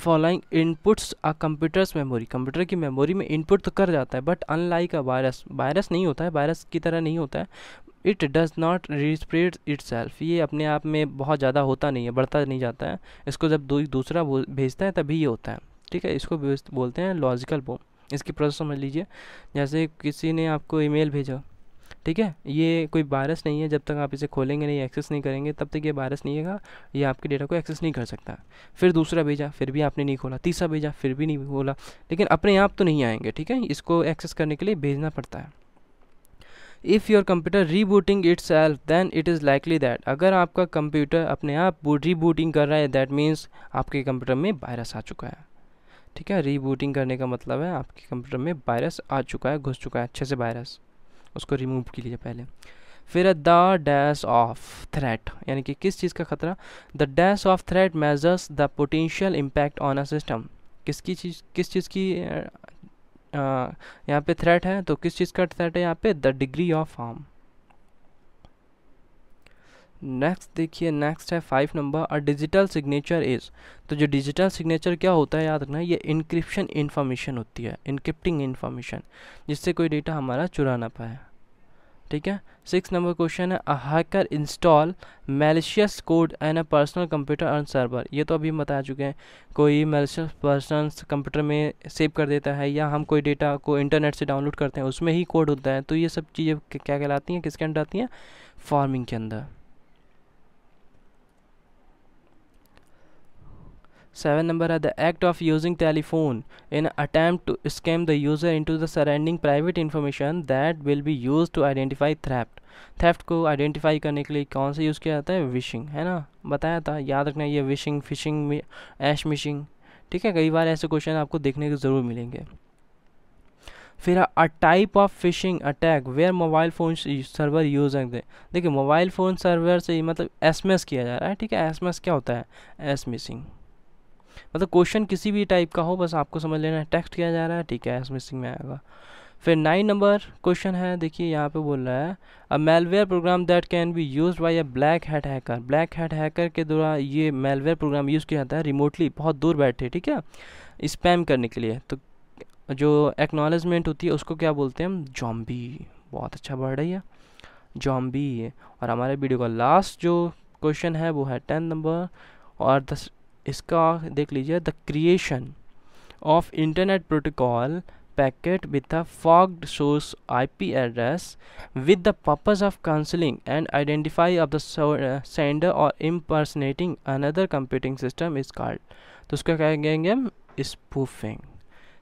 following inputs a computers memory computer की मेमोरी में इनपुट तो कर जाता है but unlike a virus virus नहीं होता है वायरस की तरह नहीं होता है। It does not replicate itself ये अपने आप में बहुत ज़्यादा होता नहीं है, बढ़ता नहीं जाता है। इसको जब दो, दूसरा भेजता है, तभी ये होता है। ठीक है, इसको बोलते हैं लॉजिकल बोम इसकी प्रोसेस समझ लीजिए। जैसे किसी ने आपको ईमेल भेजा ठीक है? ये कोई वायरस नहीं है, जब तक आप इसे खोलेंगे नहीं एक्सेस नहीं करेंगे, तब तक ये वायरस नहीं है ये आपके डेटा को एक्सेस नहीं कर सकता। फिर दूसरा भेजा, फिर भी आपने नहीं खोला। तीसरा भेजा, फिर भी नहीं खोला। लेकिन अपने आप तो नहीं आएँगे, ठीक है? इसको एक्सेस करने के लिए भेजना पड़ता है। If your computer rebooting itself then it is likely that अगर आपका कंप्यूटर अपने आप रीबूटिंग कर रहा है दैट मीन्स आपके कंप्यूटर में वायरस आ चुका है। ठीक है? रीबूटिंग करने का मतलब है आपके कंप्यूटर में वायरस आ चुका है, घुस चुका है, अच्छे से वायरस उसको रिमूव कीजिए पहले। फिर द डैश ऑफ़ थ्रेट यानी कि किस चीज़ का खतरा? The dash of threat measures the potential impact on a system किसकी चीज़, किस चीज़ की यहाँ पे थ्रेट है तो किस चीज़ का थ्रेट है यहाँ पे? The degree of harm next देखिए नेक्स्ट है फाइव नंबर और डिजिटल सिग्नेचर इज़ तो जो डिजिटल सिग्नेचर क्या होता है याद रखना, ये इनक्रिप्शन इन्फॉर्मेशन होती है इनक्रिप्टिंग इन्फॉर्मेशन जिससे कोई डेटा हमारा चुरा ना पाए। ठीक है? सिक्स नंबर क्वेश्चन है a hacker install malicious code on a personal computer and server ये तो अभी हम बता चुके हैं, कोई मेलिशियस पर्सन कंप्यूटर में सेव कर देता है या हम कोई डेटा को इंटरनेट से डाउनलोड करते हैं, उसमें ही कोड होता है तो ये सब चीज़ें क्या कहलाती हैं, किसके अंदर आती हैं? फ़ार्मिंग के अंदर। Seven number are the act of using telephone in attempt to scam the user into the surrounding private information that will be used to identify theft. Theft को आइडेंटिफाई करने के लिए कौन सा यूज़ किया जाता है? विशिंग है ना? बताया था, याद रखना ये विशिंग फिशिंग ऐश मिशिंग ठीक है? कई बार ऐसे क्वेश्चन आपको देखने को ज़रूर मिलेंगे। फिर a type of phishing attack where mobile phone server use देखिए मोबाइल फ़ोन सर्वर से मतलब एसएमएस किया जा रहा है, ठीक है? एसएमएस क्या होता है? एस मिसिंग मतलब क्वेश्चन किसी भी टाइप का हो, बस आपको समझ लेना है। टेक्स्ट किया जा रहा है, ठीक है एस मिसिंग में आएगा। फिर नाइन नंबर क्वेश्चन है, देखिए यहाँ पे बोल रहा है a malware program that can be use by a black head hacker black head hacker के द्वारा ये मेलवेयर प्रोग्राम यूज़ किया जाता है रिमोटली बहुत दूर बैठे, ठीक है? स्पैम करने के लिए। तो जो एक्नॉलेजमेंट होती है, उसको क्या बोलते हैं हम? जॉम्बी बहुत अच्छा वर्ड है जॉम्बी और हमारे वीडियो का लास्ट जो क्वेश्चन है, वो है टेन नंबर और दस इसका देख लीजिए the creation of internet protocol packet with the forged source IP address with the purpose of counselling and identify of the sender और impersonating another computing system is called तो उसका क्या कहेंगे हम? स्पूफिंग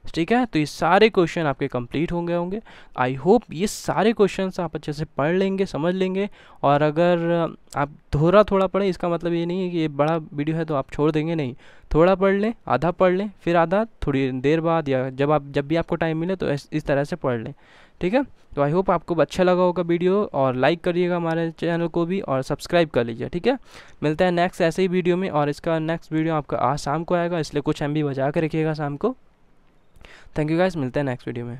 ठीक है? तो ये सारे क्वेश्चन आपके कंप्लीट होंगे होंगे। आई होप ये सारे क्वेश्चन आप अच्छे से पढ़ लेंगे समझ लेंगे। और अगर आप थोड़ा थोड़ा पढ़ें इसका मतलब ये नहीं है कि ये बड़ा वीडियो है तो आप छोड़ देंगे नहीं। थोड़ा पढ़ लें आधा पढ़ लें फिर आधा थोड़ी देर बाद या जब आप जब भी आपको टाइम मिले तो इस, तरह से पढ़ लें। ठीक है? तो आई होप आपको अच्छा लगा होगा वीडियो और लाइक करिएगा हमारे चैनल को भी और सब्सक्राइब कर लीजिए ठीक है? मिलता है नेक्स्ट ऐसे ही वीडियो में और इसका नेक्स्ट वीडियो आपका आज शाम को आएगा इसलिए कुछ एम बजा के रखिएगा शाम को। थैंक यू गाइस मिलते हैं नेक्स्ट वीडियो में।